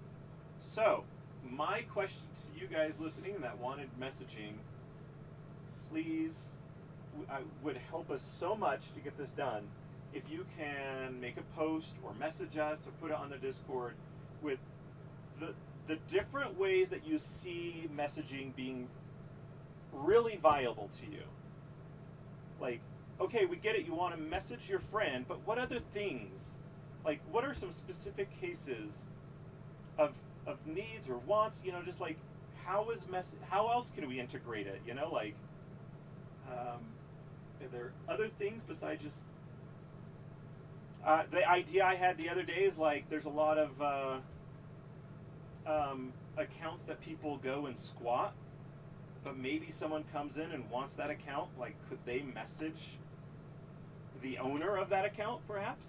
So, my question to you guys listening that wanted messaging, please, would help us so much to get this done. If you can make a post or message us or put it on the Discord with the the different ways that you see messaging being really viable to you. Like, okay, we get it, you want to message your friend, but what other things? Like, what are some specific cases of of needs or wants? You know, just like how is mess? How else can we integrate it? You know, like, um, are there other things besides just? Uh, the idea I had the other day is like there's a lot of uh, um, accounts that people go and squat, but maybe someone comes in and wants that account. Like, could they message the owner of that account, perhaps?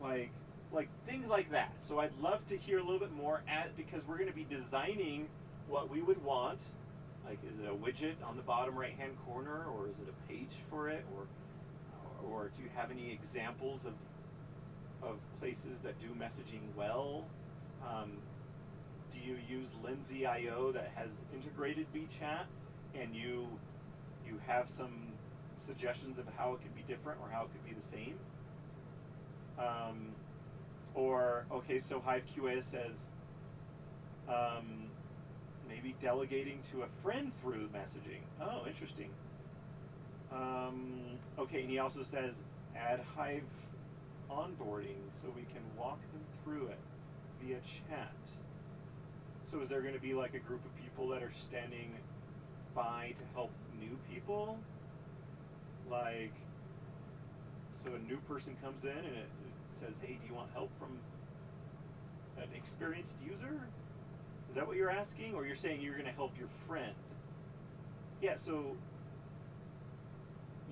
Like, like things like that. So I'd love to hear a little bit more at because we're going to be designing what we would want. Like, is it a widget on the bottom right hand corner, or is it a page for it, or or do you have any examples of of places that do messaging well? Um, do you use Lindsay.io that has integrated BeeChat, and you you have some suggestions of how it could be different or how it could be the same? Um, or okay, so Hive QA says um, maybe delegating to a friend through messaging. Oh, interesting. Um, okay, and he also says add Hive onboarding so we can walk them through it via chat. So is there going to be like a group of people that are standing by to help new people? Like, so a new person comes in and it, it says, "Hey, do you want help from an experienced user?" Is that what you're asking, or you're saying you're going to help your friend? Yeah. So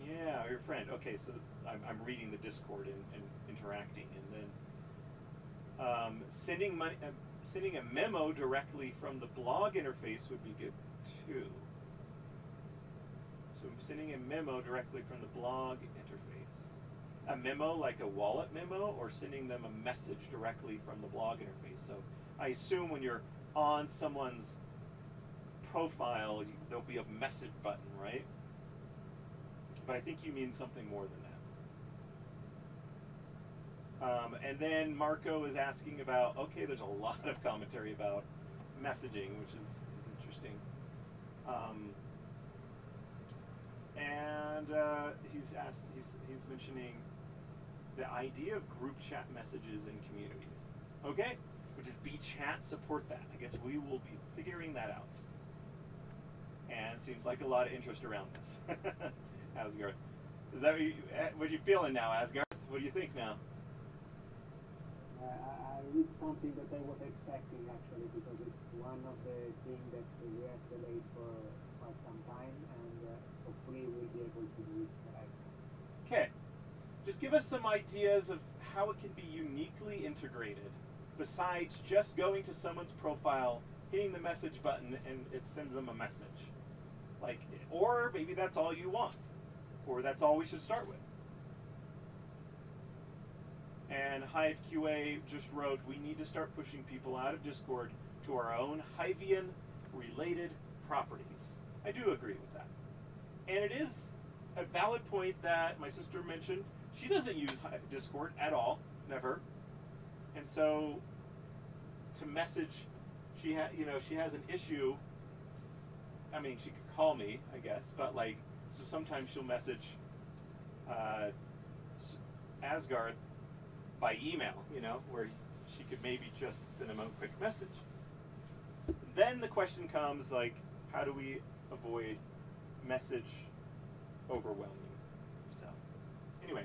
yeah, your friend. Okay, so I'm, I'm reading the Discord and, and interacting, and then um, sending money, uh, sending a memo directly from the blog interface would be good too. So I'm sending a memo directly from the blog a memo like a wallet memo, or sending them a message directly from the blog interface. So I assume when you're on someone's profile, you, there'll be a message button, right? but I think you mean something more than that. Um, and then Marco is asking about okay, there's a [laughs] lot of commentary about messaging, which is, is interesting. Um, and uh, he's asked, he's, he's mentioning the idea of group chat messages in communities. Okay, which is BeeChat support that. I guess we will be figuring that out. And seems like a lot of interest around this. [laughs] Asgarth. Is that what, you, eh, what you feeling now, Asgarth? What do you think now? Uh, I read something that I was expecting actually because it's one of the things that we have delayed for quite some time and uh, hopefully we'll be able to do it right. Okay. Just give us some ideas of how it can be uniquely integrated besides just going to someone's profile, hitting the message button, and it sends them a message. Like, or maybe that's all you want, or that's all we should start with. And Hive QA just wrote, we need to start pushing people out of Discord to our own Hivian related properties. I do agree with that. And it is a valid point that my sister mentioned. She doesn't use Discord at all, never. And so to message, she ha- you know, she has an issue. I mean, she could call me, I guess, but like, so sometimes she'll message uh, Asgarth by email, you know, where she could maybe just send him a quick message. then the question comes like, how do we avoid message overwhelming? So, anyway.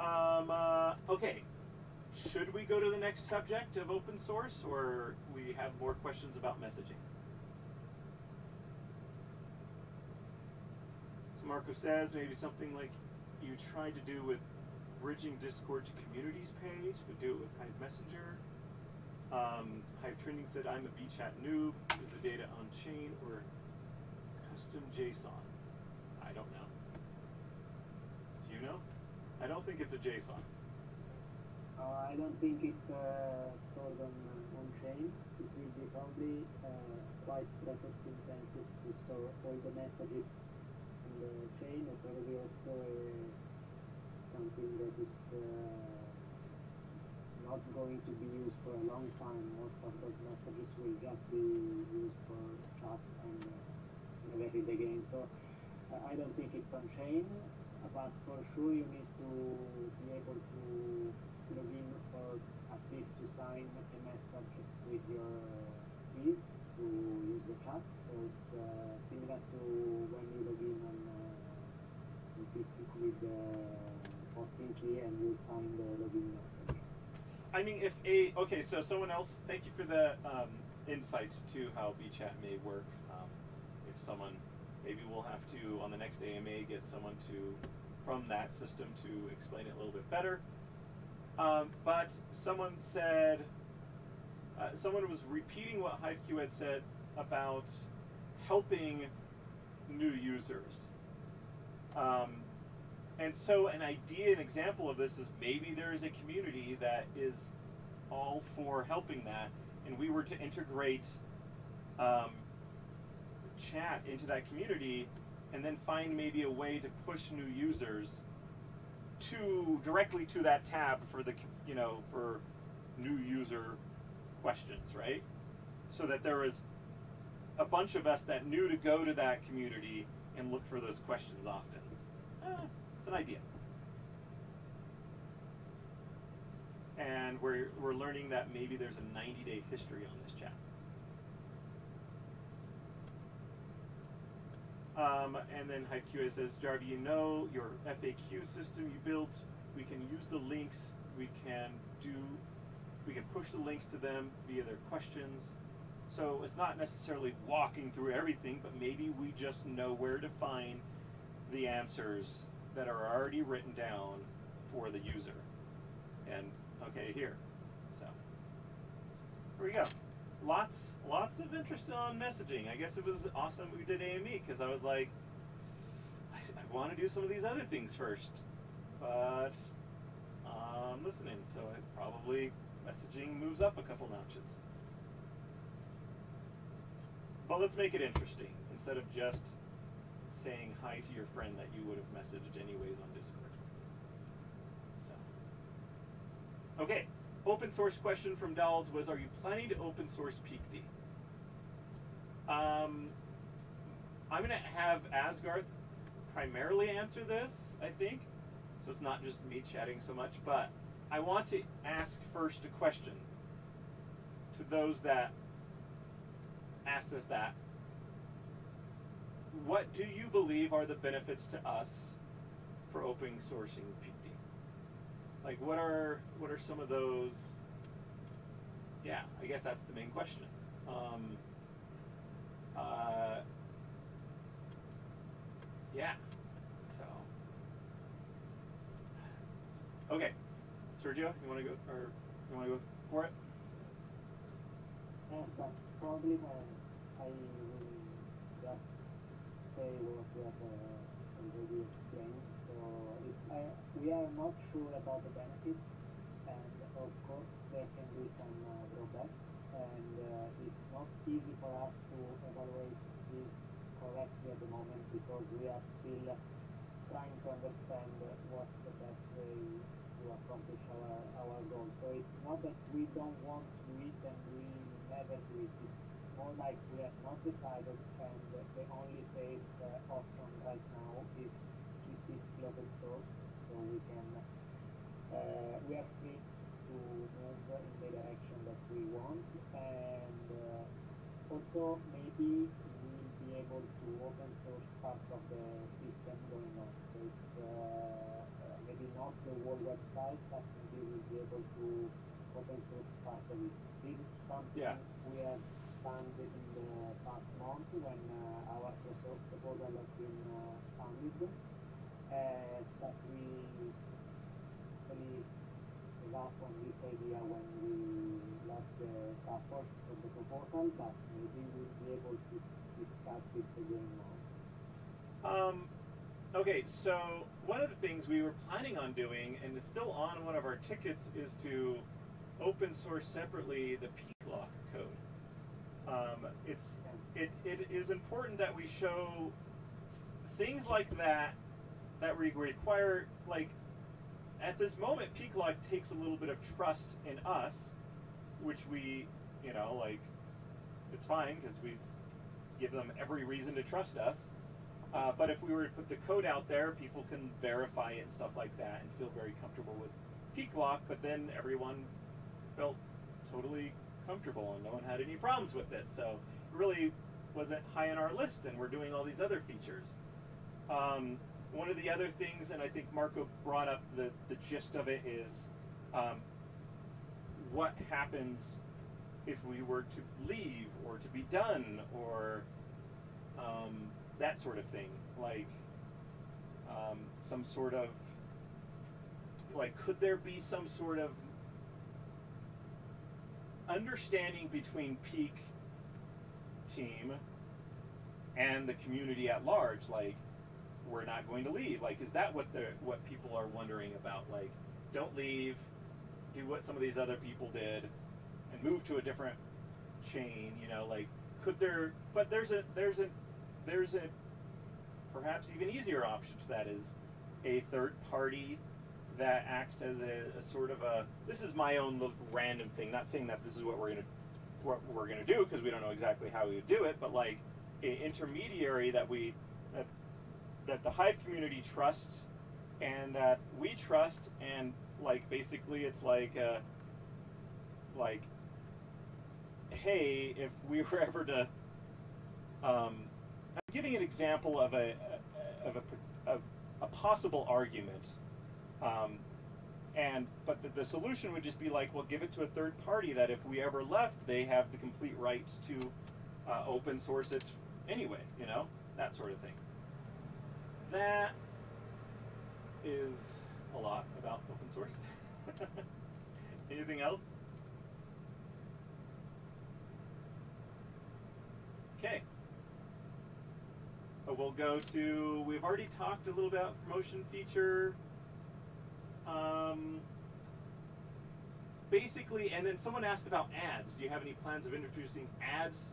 Um, uh, okay. Should we go to the next subject of open source, or we have more questions about messaging? So Marco says maybe something like you tried to do with bridging Discord to communities page, but do it with Hive Messenger. Um, Hive Trending said I'm a BeeChat noob. Is the data on chain or custom JSON? I don't know. Do you know? I don't think it's a JSON. Uh, I don't think it's uh, stored on uh, on chain. It will be probably uh, quite resource intensive to store all the messages on the chain, and probably also uh, something that it's not going to be used for a long time. Most of those messages will just be used for chat and uh, again. So uh, I don't think it's on chain, but for sure you need to be able to log in or at least to sign a message with your keys to use the chat. So it's uh, similar to when you log in on uh, with the posting key and you sign the login message. I mean, if a okay, so someone else. Thank you for the um, insights to how BeeChat may work. Um, if someone, maybe we'll have to on the next AMA get someone to from that system to explain it a little bit better. Um, but someone said, uh, someone was repeating what HiveQ had said about helping new users. Um, and so, an idea, an example of this is maybe there is a community that is all for helping that, and we were to integrate um, chat into that community, and then find maybe a way to push new users to directly to that tab for the you know for new user questions, right? So that there is a bunch of us that knew to go to that community and look for those questions often. Eh, it's an idea. And we're, we're learning that maybe there's a 90 day history on this chat. Um, and then HiveQA says, Jarvie, you know your FAQ system you built. We can use the links. We can do, we can push the links to them via their questions. So it's not necessarily walking through everything, but maybe we just know where to find the answers that are already written down for the user. And okay, here. So here we go. Lots, lots of interest on messaging. I guess it was awesome we did AMA because I was like, I, I want to do some of these other things first, but I'm listening. So it probably messaging moves up a couple notches. But let's make it interesting instead of just saying hi to your friend that you would have messaged anyways on Discord. So, okay. Open source question from Dolls was: Are you planning to open source PeakD? Um, I'm gonna have Asgarth primarily answer this, I think. So it's not just me chatting so much, but I want to ask first a question to those that asked us that. What do you believe are the benefits to us for open sourcing? Like, what are what are some of those? Yeah, I guess that's the main question. Um, uh, yeah. So, okay, Sergio, you want to go or you want to go for it? Yes, but probably I will just say what we have uh, already explained. So if I, we are not sure about the benefit and of course there can be some uh, drawbacks, and uh, it's not easy for us to evaluate this correctly at the moment because we are still trying to understand uh, what's the best way to accomplish our, our goal. So it's not that we don't want to it and we never do it. It's more like we have not decided and the only safe uh, option right now is keep it closed source so we are free to move in the direction that we want, and uh, also maybe we'll be able to open source part of the system going on. So it's uh, uh, maybe not the whole website, but maybe we'll be able to open source part of it. This is something Yeah. we have done within the past month when uh, our propo- proposal has been uh, funded. Uh, but we basically gave up on this idea when we lost the support for but maybe we'll be able to discuss this again now. Um, okay, so one of the things we were planning on doing, and it's still on one of our tickets, is to open source separately the Peaklock code. Um, it's it, it is important that we show things like that that we require like at this moment Peaklock takes a little bit of trust in us, which we you know like it's fine because we give them every reason to trust us. Uh, but if we were to put the code out there, people can verify it and stuff like that and feel very comfortable with Peaklock. but then everyone felt totally comfortable and no one had any problems with it. So it really wasn't high on our list, and we're doing all these other features. Um, one of the other things, and I think Marco brought up the, the gist of it, is um, what happens if we were to leave or to be done or um, that sort of thing. Like um, some sort of like could there be some sort of understanding between peak team and the community at large like we're not going to leave like is that what the what people are wondering about like don't leave do what some of these other people did move to a different chain you know like could there but there's a there's a there's a perhaps even easier option to that is a third party that acts as a, a sort of a this is my own little random thing not saying that this is what we're gonna what we're gonna do because we don't know exactly how we would do it but like an intermediary that we that that the hive community trusts and that we trust and like basically it's like uh like hey if we were [laughs] ever to um, I'm giving an example of a of a of a possible argument, um, and but the, the solution would just be like, well, give it to a third party that if we ever left, they have the complete right to uh, open source it anyway. You know that sort of thing. That is a lot about open source. [laughs] Anything else? Okay. Uh, we'll go to, we've already talked a little about promotion feature. Um, basically, and then someone asked about ads. Do you have any plans of introducing ads?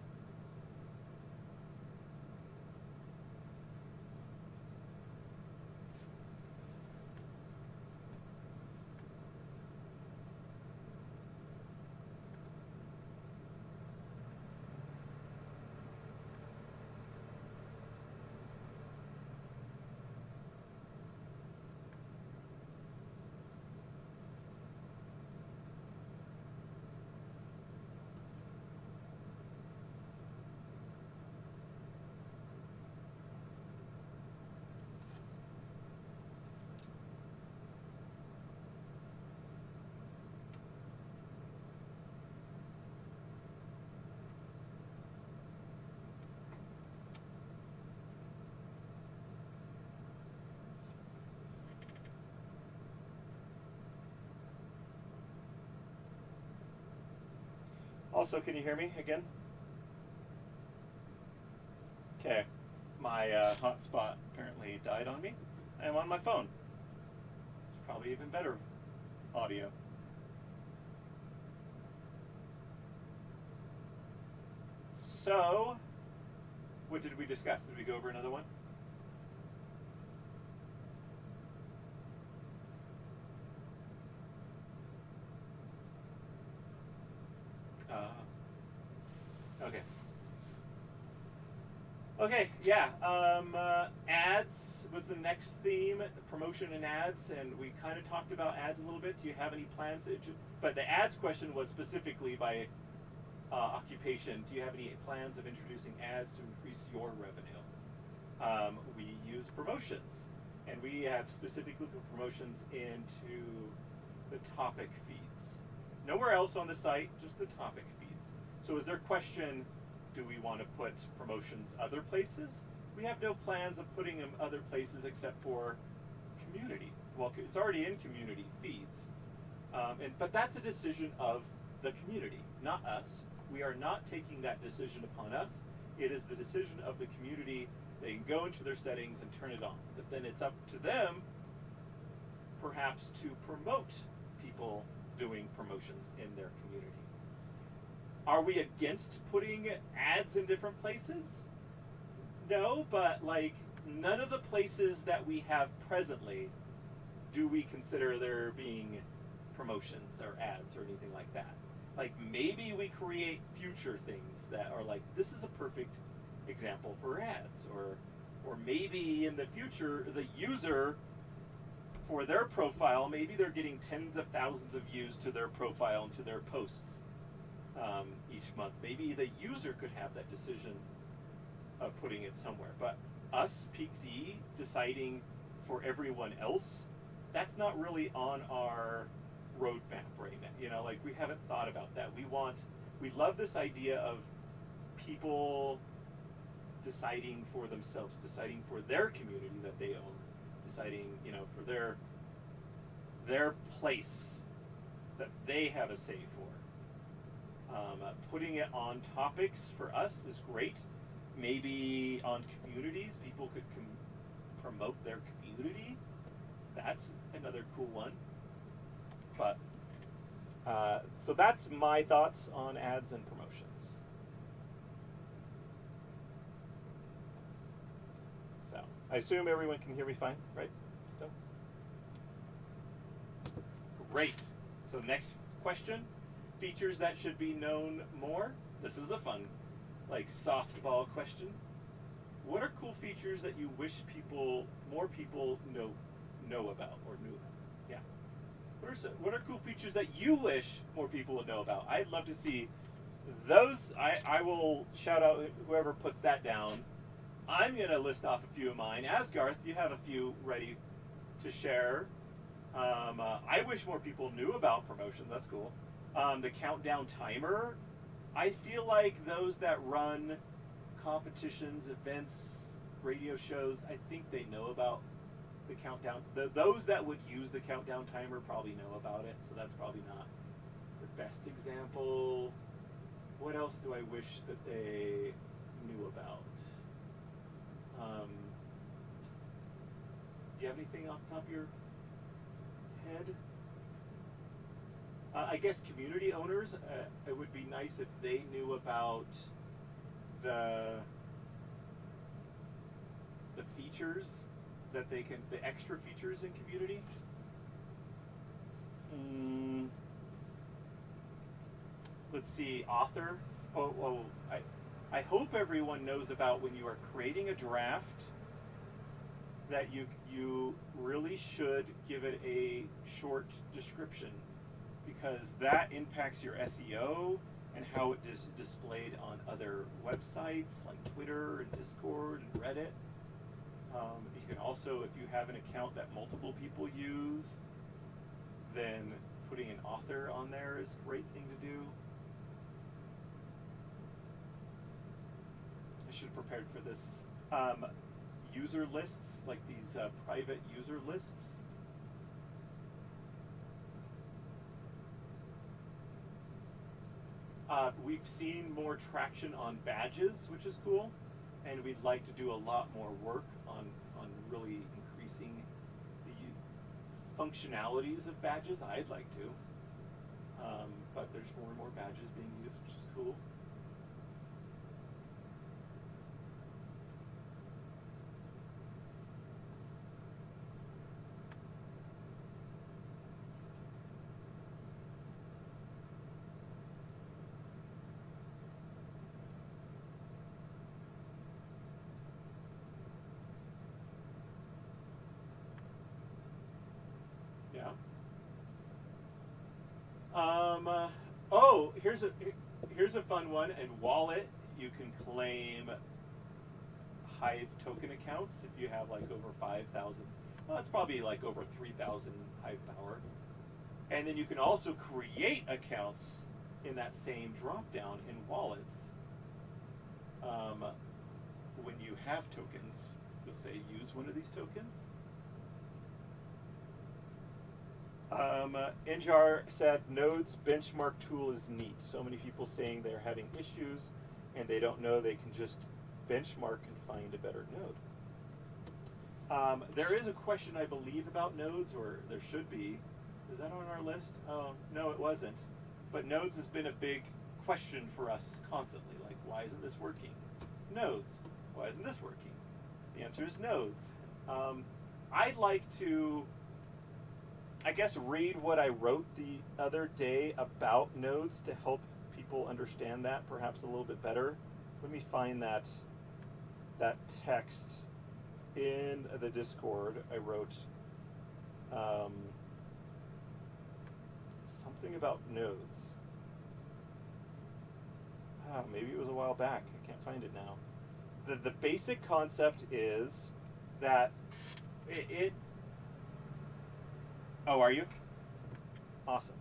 Also, can you hear me again? Okay, my uh, hotspot apparently died on me. I am on my phone. It's probably even better audio. So, what did we discuss? Did we go over another one? Uh, okay. Yeah. Um, uh, ads was the next theme, promotion and ads, and we kind of talked about ads a little bit. Do you have any plans? But the ads question was specifically by uh, occupation. Do you have any plans of introducing ads to increase your revenue? Um, we use promotions, and we have specifically put promotions into the topic feeds. Nowhere else on the site, just the topic feeds. So is their question, do we want to put promotions other places? We have no plans of putting them other places except for community. Well, it's already in community feeds. Um, and, but that's a decision of the community, not us. We are not taking that decision upon us. It is the decision of the community. They can go into their settings and turn it on. But then it's up to them, perhaps, to promote people doing promotions in their community. Are we against putting ads in different places? No, but like none of the places that we have presently do we consider there being promotions or ads or anything like that. Like maybe we create future things that are like this is a perfect example for ads or or maybe in the future the user for their profile maybe they're getting tens of thousands of views to their profile and to their posts um, each month maybe the user could have that decision of putting it somewhere but us peak d deciding for everyone else that's not really on our roadmap right now. You know, like we haven't thought about that. We want, we love this idea of people deciding for themselves, deciding for their community that they own, deciding, you know, for their their place that they have a say for. Um, uh, putting it on topics for us is great. Maybe on communities, people could com- promote their community. That's another cool one. But uh, so that's my thoughts on ads and promotions. So I assume everyone can hear me fine, right? Still. Great. So next question: features that should be known more. This is a fun, like softball question. What are cool features that you wish people, more people know, know about or knew about? Yeah. What are what are cool features that you wish more people would know about? I'd love to see those. I, I will shout out whoever puts that down. I'm gonna list off a few of mine. Asgarth, you have a few ready to share. Um, uh, I wish more people knew about promotions. That's cool. Um, the countdown timer. I feel like those that run competitions, events, radio shows, I think they know about the countdown. The, those that would use the countdown timer probably know about it, so that's probably not the best example. What else do I wish that they knew about? Um, do you have anything off the top of your head? Uh, I guess community owners, uh, it would be nice if they knew about the the features that they can, the extra features in community. Mm, let's see, author. Oh, oh, I, I hope everyone knows about when you are creating a draft that you you really should give it a short description because that impacts your SEO and how it is displayed on other websites like Twitter and Discord and Reddit. Um, you can also, if you have an account that multiple people use, then putting an author on there is a great thing to do. I should have prepared for this. Um, user lists, like these uh, private user lists. Uh, we've seen more traction on badges, which is cool, and we'd like to do a lot more work on, on really increasing the functionalities of badges. I'd like to, um, but there's more and more badges being used, which is cool. Um, uh, oh, here's a here's a fun one. And Wallet, you can claim Hive token accounts if you have like over five thousand. Well, it's probably like over three thousand Hive power. And then you can also create accounts in that same dropdown in wallets. Um, when you have tokens, you'll say use one of these tokens. Um, uh, Injar said Node's benchmark tool is neat. So many people saying they're having issues and they don't know they can just benchmark and find a better node. Um, there is a question, I believe, about nodes, or there should be. Is that on our list? Oh, no, it wasn't. But nodes has been a big question for us constantly. Like, why isn't this working? Nodes. Why isn't this working? The answer is nodes. Um, I'd like to I guess read what I wrote the other day about nodes to help people understand that perhaps a little bit better. Let me find that that text in the Discord. I wrote um, something about nodes. Ah, maybe it was a while back. I can't find it now. The the basic concept is that it, it Oh, are you? Awesome.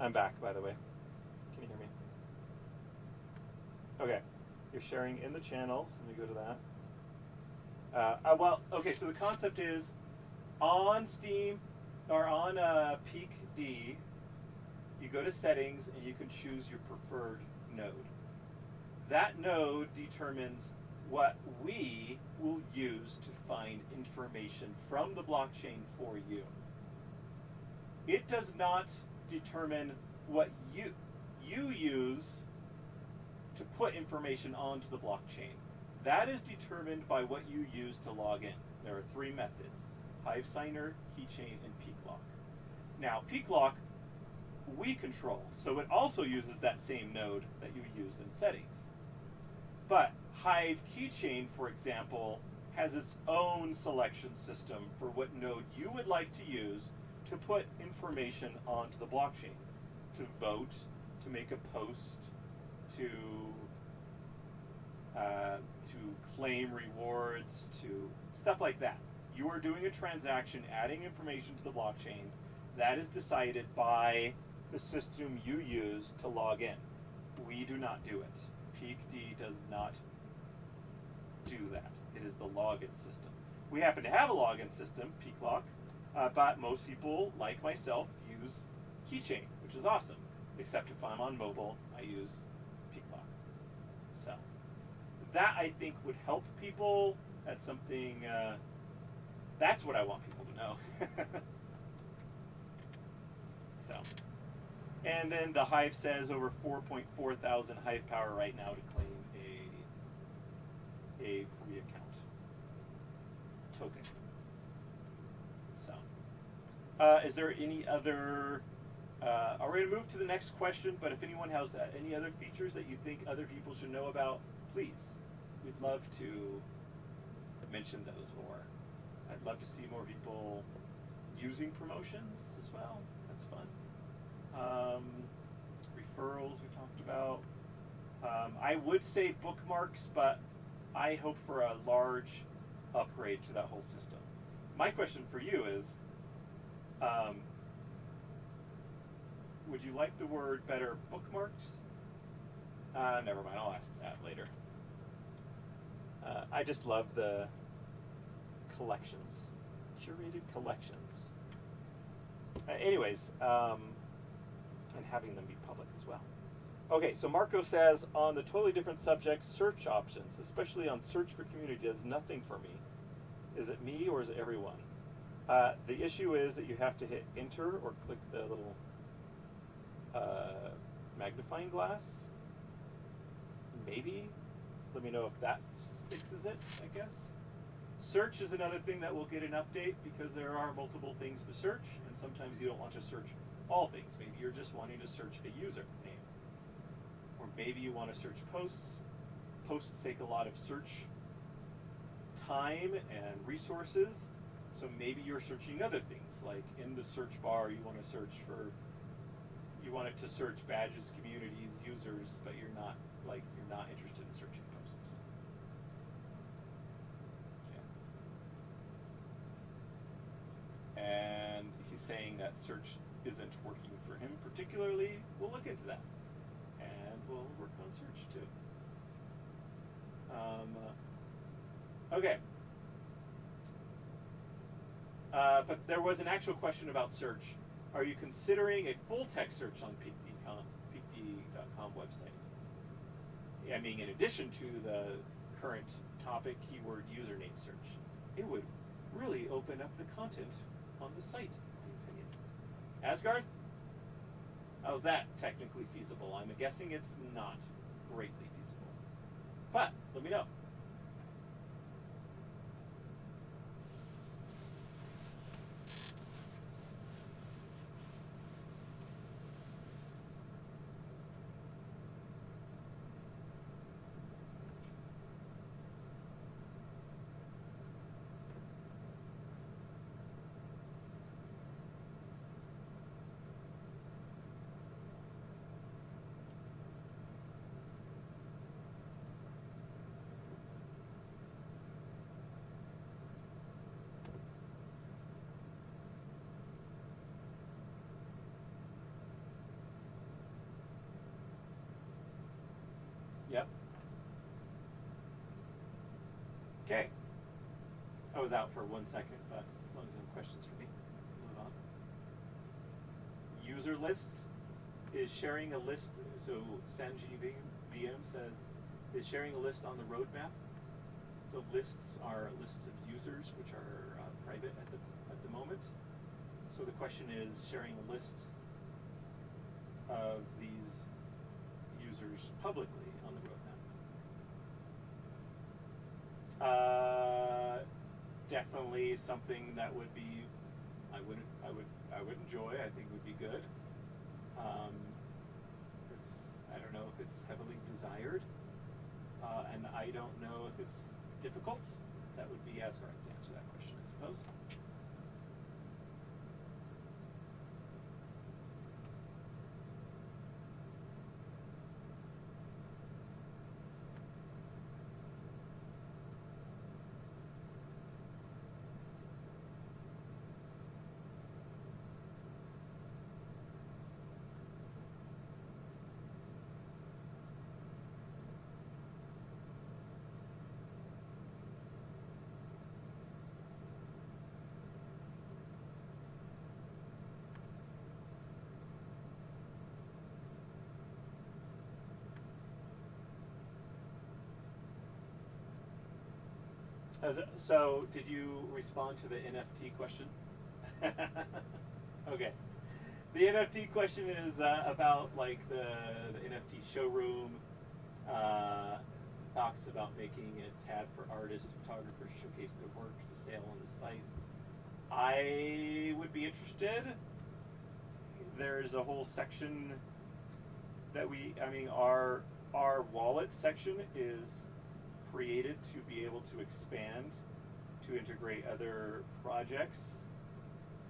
I'm back, by the way. Can you hear me? Okay. You're sharing in the channel, so let me go to that. Uh, uh, well, okay, so the concept is on Steem or on uh, Peak D, you go to settings and you can choose your preferred node. That node determines what we will use to find information from the blockchain for you. It does not determine what you you use to put information onto the blockchain. That is determined by what you use to log in. There are three methods, HiveSigner, Keychain, and Peaklock. Now, Peaklock, we control, so it also uses that same node that you used in settings. But Hive Keychain, for example, has its own selection system for what node you would like to use to put information onto the blockchain, to vote, to make a post, to uh, claim rewards, to stuff like that. You are doing a transaction, adding information to the blockchain. That is decided by the system you use to log in. We do not do it. PeakD does not do that. It is the login system. We happen to have a login system, Peaklock, uh, but most people, like myself, use Keychain, which is awesome. Except if I'm on mobile, I use that I think would help people. That's something. Uh, that's what I want people to know. [laughs] so, and then the Hive says over 4.4 thousand Hive power right now to claim a a free account token. So, uh, is there any other? Uh, are we going to move to the next question? But if anyone has uh, any other features that you think other people should know about, please we'd love to mention those more. I'd love to see more people using promotions as well. That's fun. Um, referrals we talked about. Um, I would say bookmarks, but I hope for a large upgrade to that whole system. My question for you is, um, would you like the word better bookmarks? Uh, never mind, I'll ask that later. Uh, I just love the collections, curated collections. Uh, anyways, um, and having them be public as well. Okay, so Marco says on the totally different subject, search options, especially on search for community, does nothing for me. Is it me or is it everyone? Uh, the issue is that you have to hit enter or click the little uh, magnifying glass. Maybe. Let me know if that fixes it, I guess. Search is another thing that will get an update because there are multiple things to search, and sometimes you don't want to search all things. Maybe you're just wanting to search a user name. Or maybe you want to search posts. Posts take a lot of search time and resources, so maybe you're searching other things. Like in the search bar, you want to search for, you want it to search badges, communities, users, but you're not, like, you're not interested in searching posts. Yeah. And he's saying that search isn't working for him particularly. We'll look into that. And we'll work on search too. Um, uh, okay. Uh, but there was an actual question about search. Are you considering a full text search on PeakD.com, PeakD.com website? I mean, in addition to the current topic, keyword, username search, it would really open up the content on the site, in my opinion. Asgarth, how's that technically feasible? I'm guessing it's not greatly feasible. But let me know. Yep. Okay. I was out for one second, but as long as no questions for me, move on. User lists is sharing a list. So Sanji VM says is sharing a list on the roadmap. So lists are lists of users which are uh, private at the at the moment. So the question is sharing a list of these users publicly on the roadmap. Uh, definitely something that would be, I would, I would, I would enjoy. I think would be good. Um, it's, I don't know if it's heavily desired, uh, and I don't know if it's difficult. That would be Asgarth to answer that question, I suppose. As a- So, did you respond to the NFT question? [laughs] okay. The NFT question is uh, about like the, the NFT showroom. Uh, talks about making a tab for artists, photographers showcase their work to sale on the sites. I would be interested. There's a whole section that we, I mean, our our wallet section is created to be able to expand to integrate other projects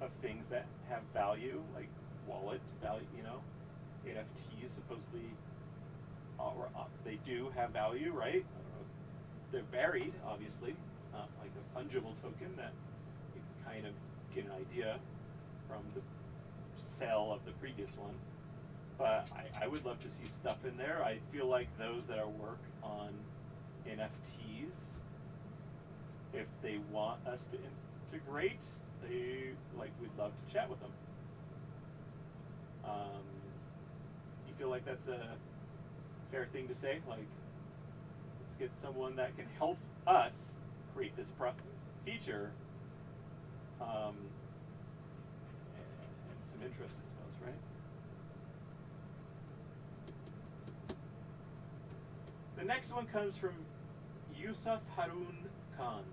of things that have value, like wallet value, you know, NFTs supposedly, or, uh, they do have value, right? They're varied, obviously. It's not like a fungible token that you can kind of get an idea from the sale of the previous one. But I, I would love to see stuff in there. I feel like those that are work on NFTs, if they want us to integrate, they like we'd love to chat with them. Um, you feel like that's a fair thing to say? Like, let's get someone that can help us create this feature, um, and some interest, I suppose, right? The next one comes from Yusuf Harun Khan.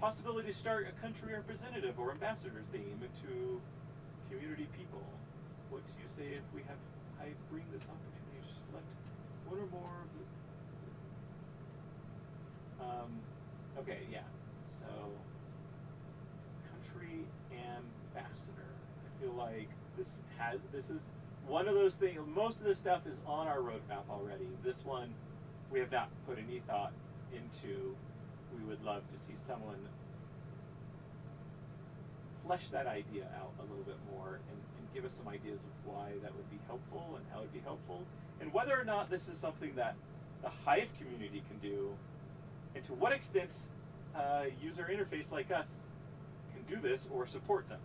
possibility to start a country representative or ambassador theme to community people. What do you say if we have I bring this opportunity to select one or more of the um, okay, yeah. So country ambassador. I feel like this has this is one of those things most of this stuff is on our roadmap already. This one we have not put any thought into. We would love to see someone flesh that idea out a little bit more and, and give us some ideas of why that would be helpful and how it would be helpful and whether or not this is something that the Hive community can do and to what extent a user interface like us can do this or support them.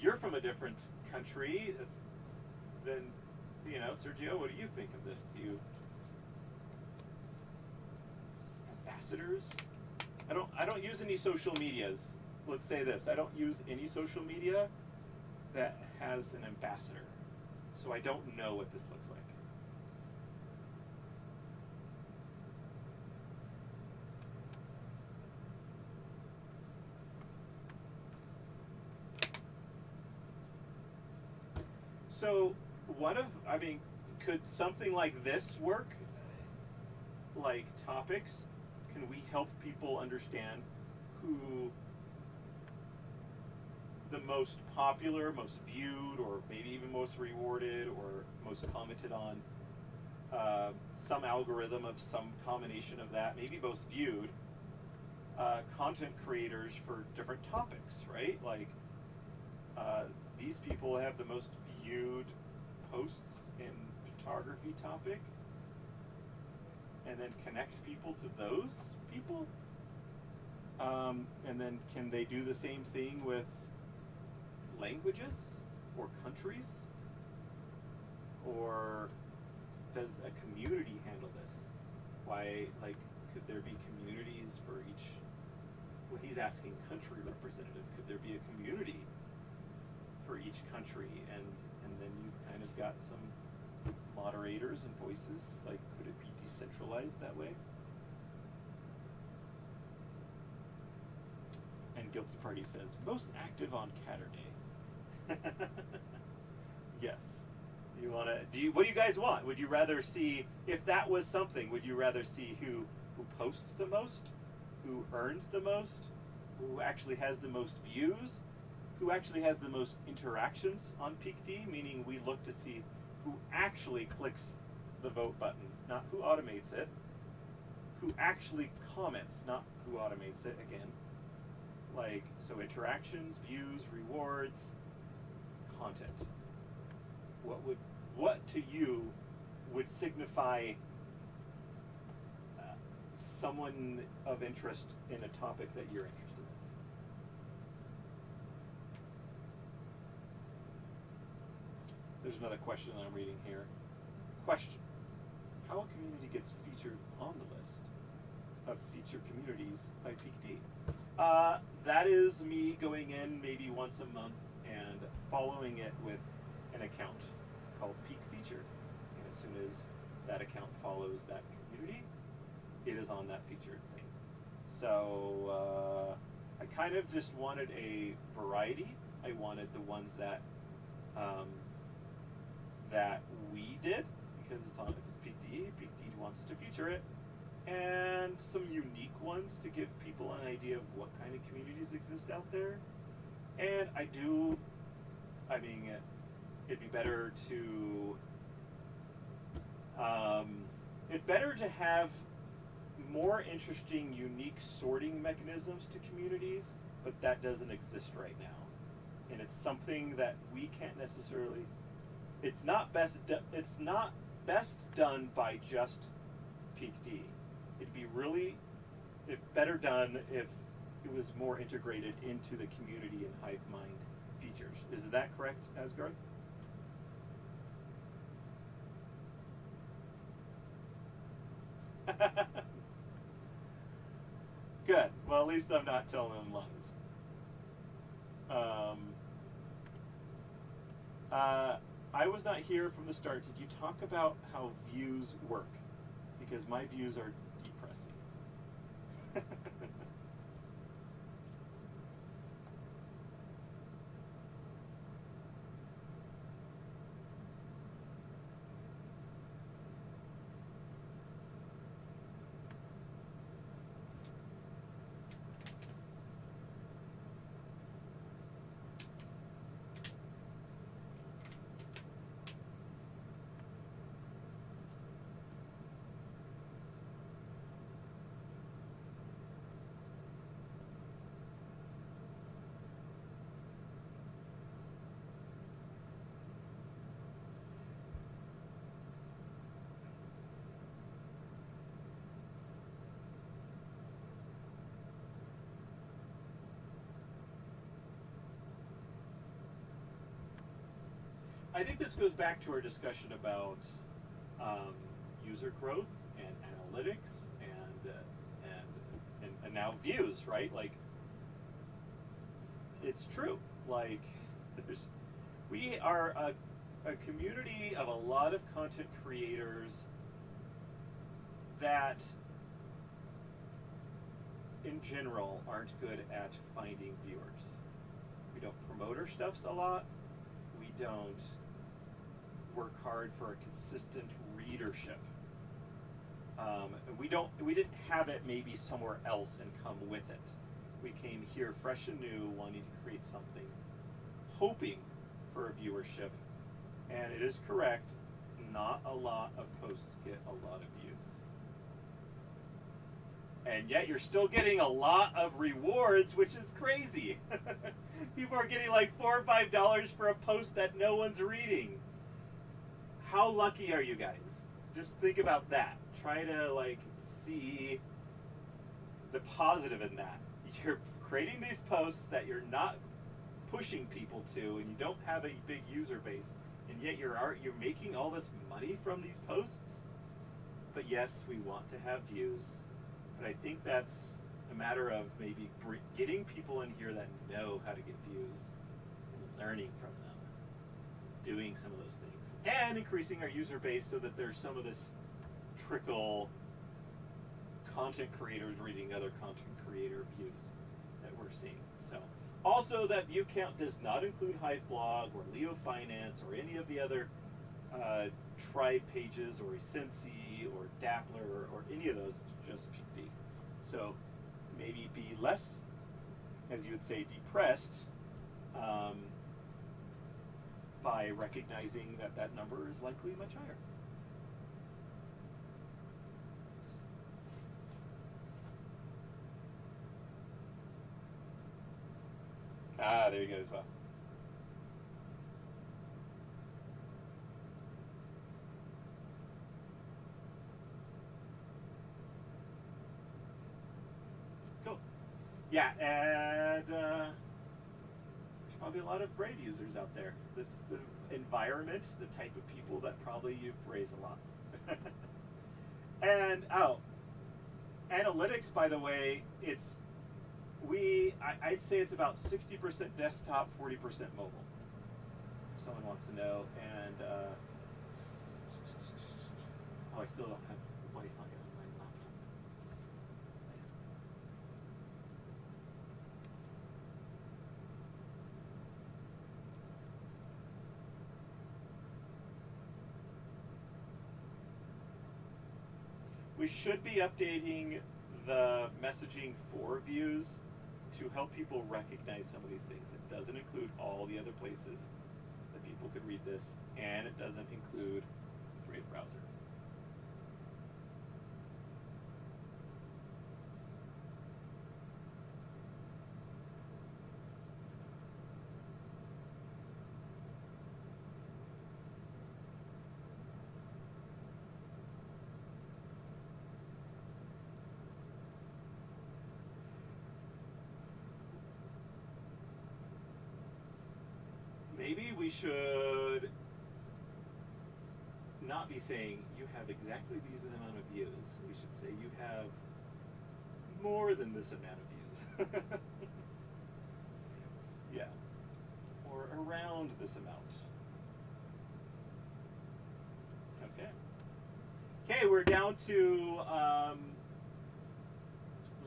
You're from a different country than, you know, Sergio, what do you think of this? Do you ambassadors? I don't I don't use any social medias. Let's say this. I don't use any social media that has an ambassador. So I don't know what this looks like. So one of I mean, could something like this work? Like topics? Can we help people understand who the most popular, most viewed, or maybe even most rewarded, or most commented on? Uh, some algorithm of some combination of that, maybe most viewed, uh, content creators for different topics, right? Like uh, these people have the most viewed posts in photography topic and then connect people to those people? Um, and then can they do the same thing with languages or countries? Or does a community handle this? Why like could there be communities for each well he's asking country representative could there be a community for each country? And and then you've got some moderators and voices like could it be decentralized that way? And guilty party says most active on Catterday [laughs] yes. You want to do you what do you guys want? Would you rather see if that was something would you rather see who who posts the most who earns the most who actually has the most views who actually has the most interactions on peak D, meaning we look to see who actually clicks the vote button, not who automates it, who actually comments, not who automates it again. Like, so interactions, views, rewards, content. What would, what to you would signify uh, someone of interest in a topic that you're interested in? There's another question that I'm reading here. Question. How a community gets featured on the list of featured communities by PeakD? Uh, that is me going in maybe once a month and following it with an account called Peak Featured. And as soon as that account follows that community, it is on that featured thing. So uh, I kind of just wanted a variety. I wanted the ones that um, that we did because it's on if it's PeakD, PeakD wants to feature it, and some unique ones to give people an idea of what kind of communities exist out there. And I do, I mean, it'd be better to, um, it's better to have more interesting, unique sorting mechanisms to communities, but that doesn't exist right now. And it's something that we can't necessarily it's not best do, it's not best done by just peak D. It'd be really it better done if it was more integrated into the community and hive mind features. Is that correct, Asgarth? [laughs] Good. Well, at least I'm not telling them lies. Um, uh, I was not here from the start. Did you talk about how views work? Because my views are depressing. [laughs] I think this goes back to our discussion about um, user growth and analytics and, uh, and, and and now views, right? Like it's true. Like [laughs] there's we are a, a community of a lot of content creators that in general aren't good at finding viewers. We don't promote our stuffs a lot. We don't work hard for a consistent readership. Um, we don't we didn't have it maybe somewhere else and come with it. We came here fresh and new, wanting to create something, hoping for a viewership. And it is correct, not a lot of posts get a lot of views and yet you're still getting a lot of rewards, which is crazy. [laughs] People are getting like four or five dollars for a post that no one's reading. How lucky are you guys? Just think about that. Try to like see the positive in that. [laughs] You're creating these posts that you're not pushing people to, and you don't have a big user base, and yet you're you're making all this money from these posts. But yes, we want to have views but I think that's a matter of maybe getting people in here that know how to get views and learning from them, doing some of those things, and increasing our user base so that there's some of this trickle content creators reading other content creator views that we're seeing. So, also that view count does not include Hive.blog or Leo Finance or any of the other uh, tribe pages or Ecency or Dapplr or, or any of those. Just P D. so maybe be less, as you would say, depressed um, by recognizing that that number is likely much higher. Ah, there you go as well. Cool. Yeah, and uh, probably a lot of Brave users out there. This is the environment, the type of people that probably you praise a lot. and oh, analytics, by the way, it's we I, would say it's about 60% desktop, 40% mobile. If Someone wants to know, and uh, oh, I still don't have We should be updating the messaging for views to help people recognize some of these things. It doesn't include all the other places that people could read this, and it doesn't include the Brave Browser. Maybe we should not be saying you have exactly these amount of views. We should say you have more than this amount of views. [laughs] yeah. Or around this amount. Okay. Okay, we're down to um,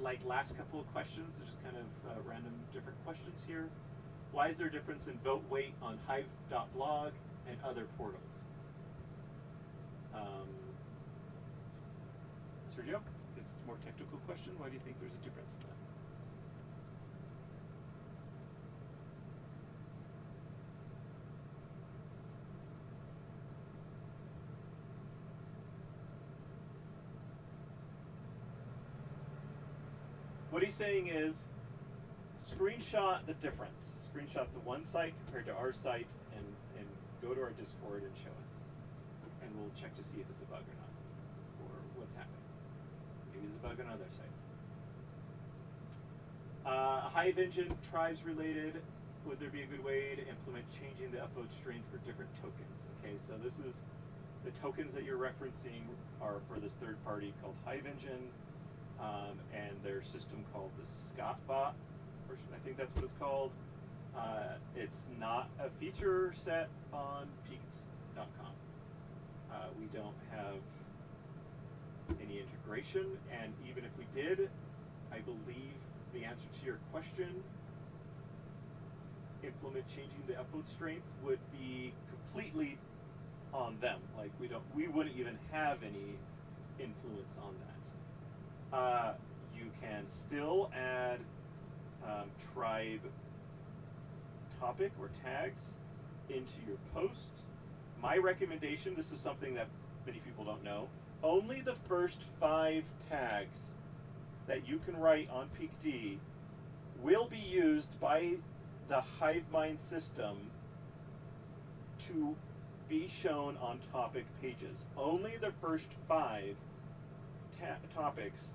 like last couple of questions, just kind of uh, random different questions here. Why is there a difference in vote weight on Hive.blog and other portals? Um, Sergio, this is a more technical question. Why do you think there's a difference in that? What he's saying is screenshot the difference screenshot the one site compared to our site and, and go to our Discord and show us. And we'll check to see if it's a bug or not, or what's happening. Maybe it's a bug on other site. Uh, Hive Engine, tribes related. would there be a good way to implement changing the upload strings for different tokens? Okay, so this is the tokens that you're referencing are for this third party called Hive Engine um, and their system called the Scottbot version. I think that's what it's called. Uh, it's not a feature set on peakd.com. Uh, we don't have any integration, and even if we did, I believe the answer to your question, implement changing the upload strength, would be completely on them. Like we don't, we wouldn't even have any influence on that. Uh, you can still add um, tribe topic or tags into your post. My recommendation, this is something that many people don't know, only the first five tags that you can write on PeakD will be used by the Hivemind system to be shown on topic pages. Only the first five topics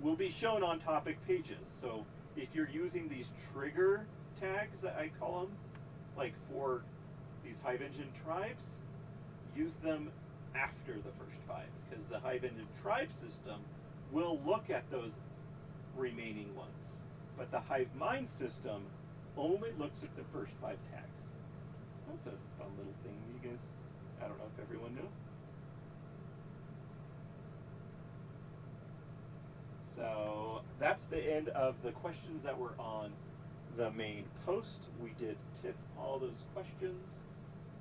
will be shown on topic pages. So if you're using these trigger tags that I call them, like for these Hive Engine tribes, use them after the first five because the Hive Engine tribe system will look at those remaining ones. But the Hive Mind system only looks at the first five tags. That's a fun little thing you guys, I don't know if everyone knew. So that's the end of the questions that were on the main post. We did tip all those questions,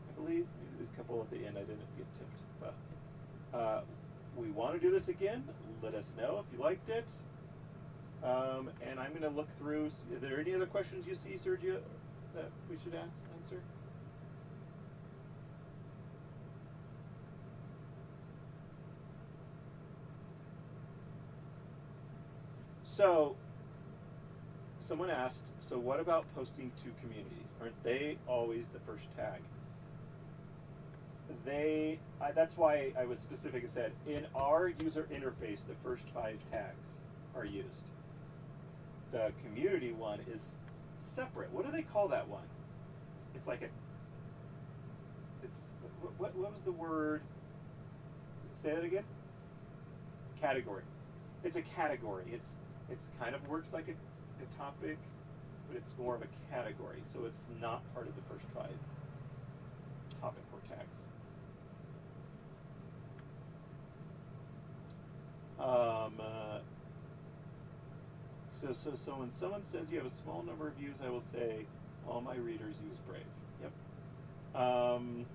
I believe. Maybe a couple at the end I didn't get tipped. But uh, we want to do this again. Let us know if you liked it. Um, and I'm going to look through. Are there any other questions you see, Sergio, that we should ask, answer? So, someone asked, so what about posting to communities? Aren't they always the first tag? They, uh, that's why I was specific and said, in our user interface, the first five tags are used. The community one is separate. What do they call that one? It's like a, it's, what, what was the word? Say that again? Category. It's a category. It's, it's kind of works like a, a topic, but it's more of a category. So it's not part of the first five topic or tags. Um, uh, so, so, so when someone says you have a small number of views, I will say all my readers use Brave. Yep. Um,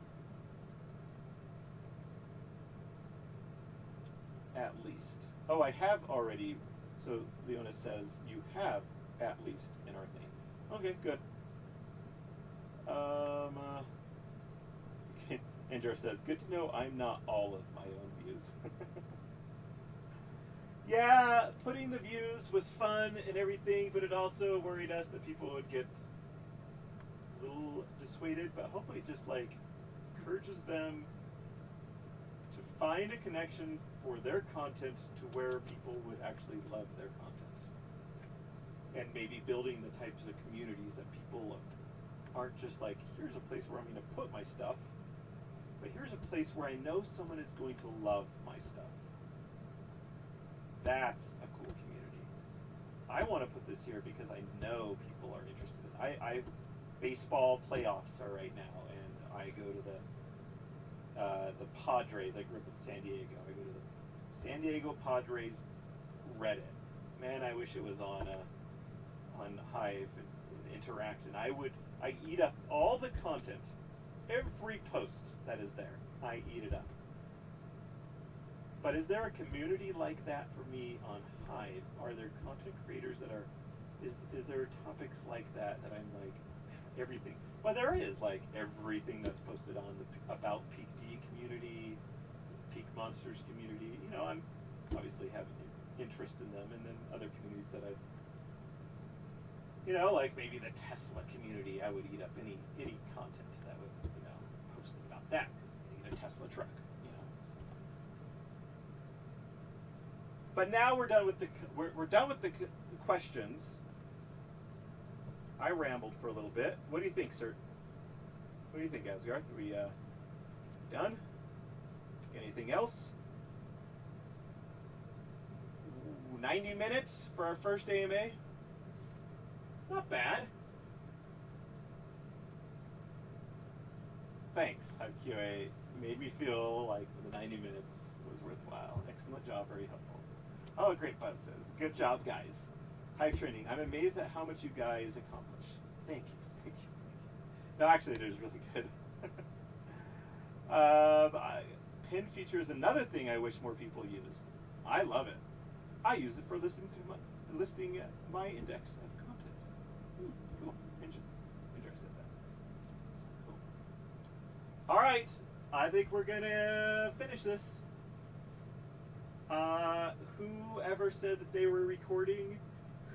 at least. Oh, I have already. So Leona says you have at least an our thing. Okay, good. Um, uh, [laughs] Andrew says, good to know I'm not all of my own views. [laughs] yeah, putting the views was fun and everything, but it also worried us that people would get a little dissuaded, but hopefully it just like encourages them to find a connection for their content to where people would actually love their content. And maybe building the types of communities that people aren't just like, here's a place where I'm going to put my stuff, but here's a place where I know someone is going to love my stuff. That's a cool community. I want to put this here because I know people are interested in it. I, I baseball playoffs are right now, and I go to the uh, the Padres. I grew up in San Diego. I go to the San Diego Padres Reddit. Man, I wish it was on uh, on Hive and, and Interact, and I would I eat up all the content, every post that is there. I eat it up. But is there a community like that for me on Hive? Are there content creators that are? Is is there topics like that that I'm like everything? Well, there is like everything that's posted on the about Peak D community, Monsters community. You know, I'm obviously have interest in them, and then other communities that I've, you know, like maybe the Tesla community. I would eat up any any content that would you know posted about that. Eat a Tesla truck, you know. So. But now we're done with the we're, we're done with the questions. I rambled for a little bit. What do you think, sir? What do you think, Asgarth? Are we uh, done? Anything else? 90 minutes for our first AMA? Not bad. Thanks, Hive QA. Made me feel like the 90 minutes was worthwhile. Excellent job, very helpful. Oh, great buzz says. Good job, guys. Hive Trending. I'm amazed at how much you guys accomplish. Thank you, thank you. No, actually, it is really good. [laughs] um, I, pin feature is another thing I wish more people used. I love it. I use it for listening to my listing my index of content. Hmm, cool. Interesting. Interested in that. Cool. All right. I think we're gonna finish this. Uh, whoever said that they were recording,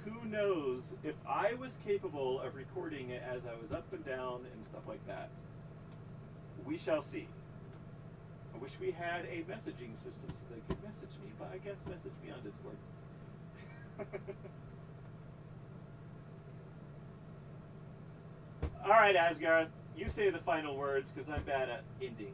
who knows if I was capable of recording it as I was up and down and stuff like that. We shall see. I wish we had a messaging system so they could message me, but I guess message me on Discord. [laughs] All right, Asgarth, you say the final words because I'm bad at ending.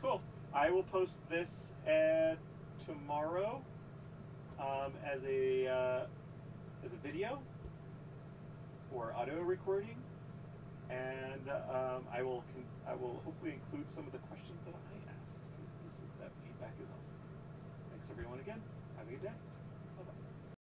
Cool. I will post this at tomorrow um, as a uh, as a video or audio recording, and um, I will I will hopefully include some of the questions that I asked because this is that feedback is awesome. Thanks everyone again. Have a good day.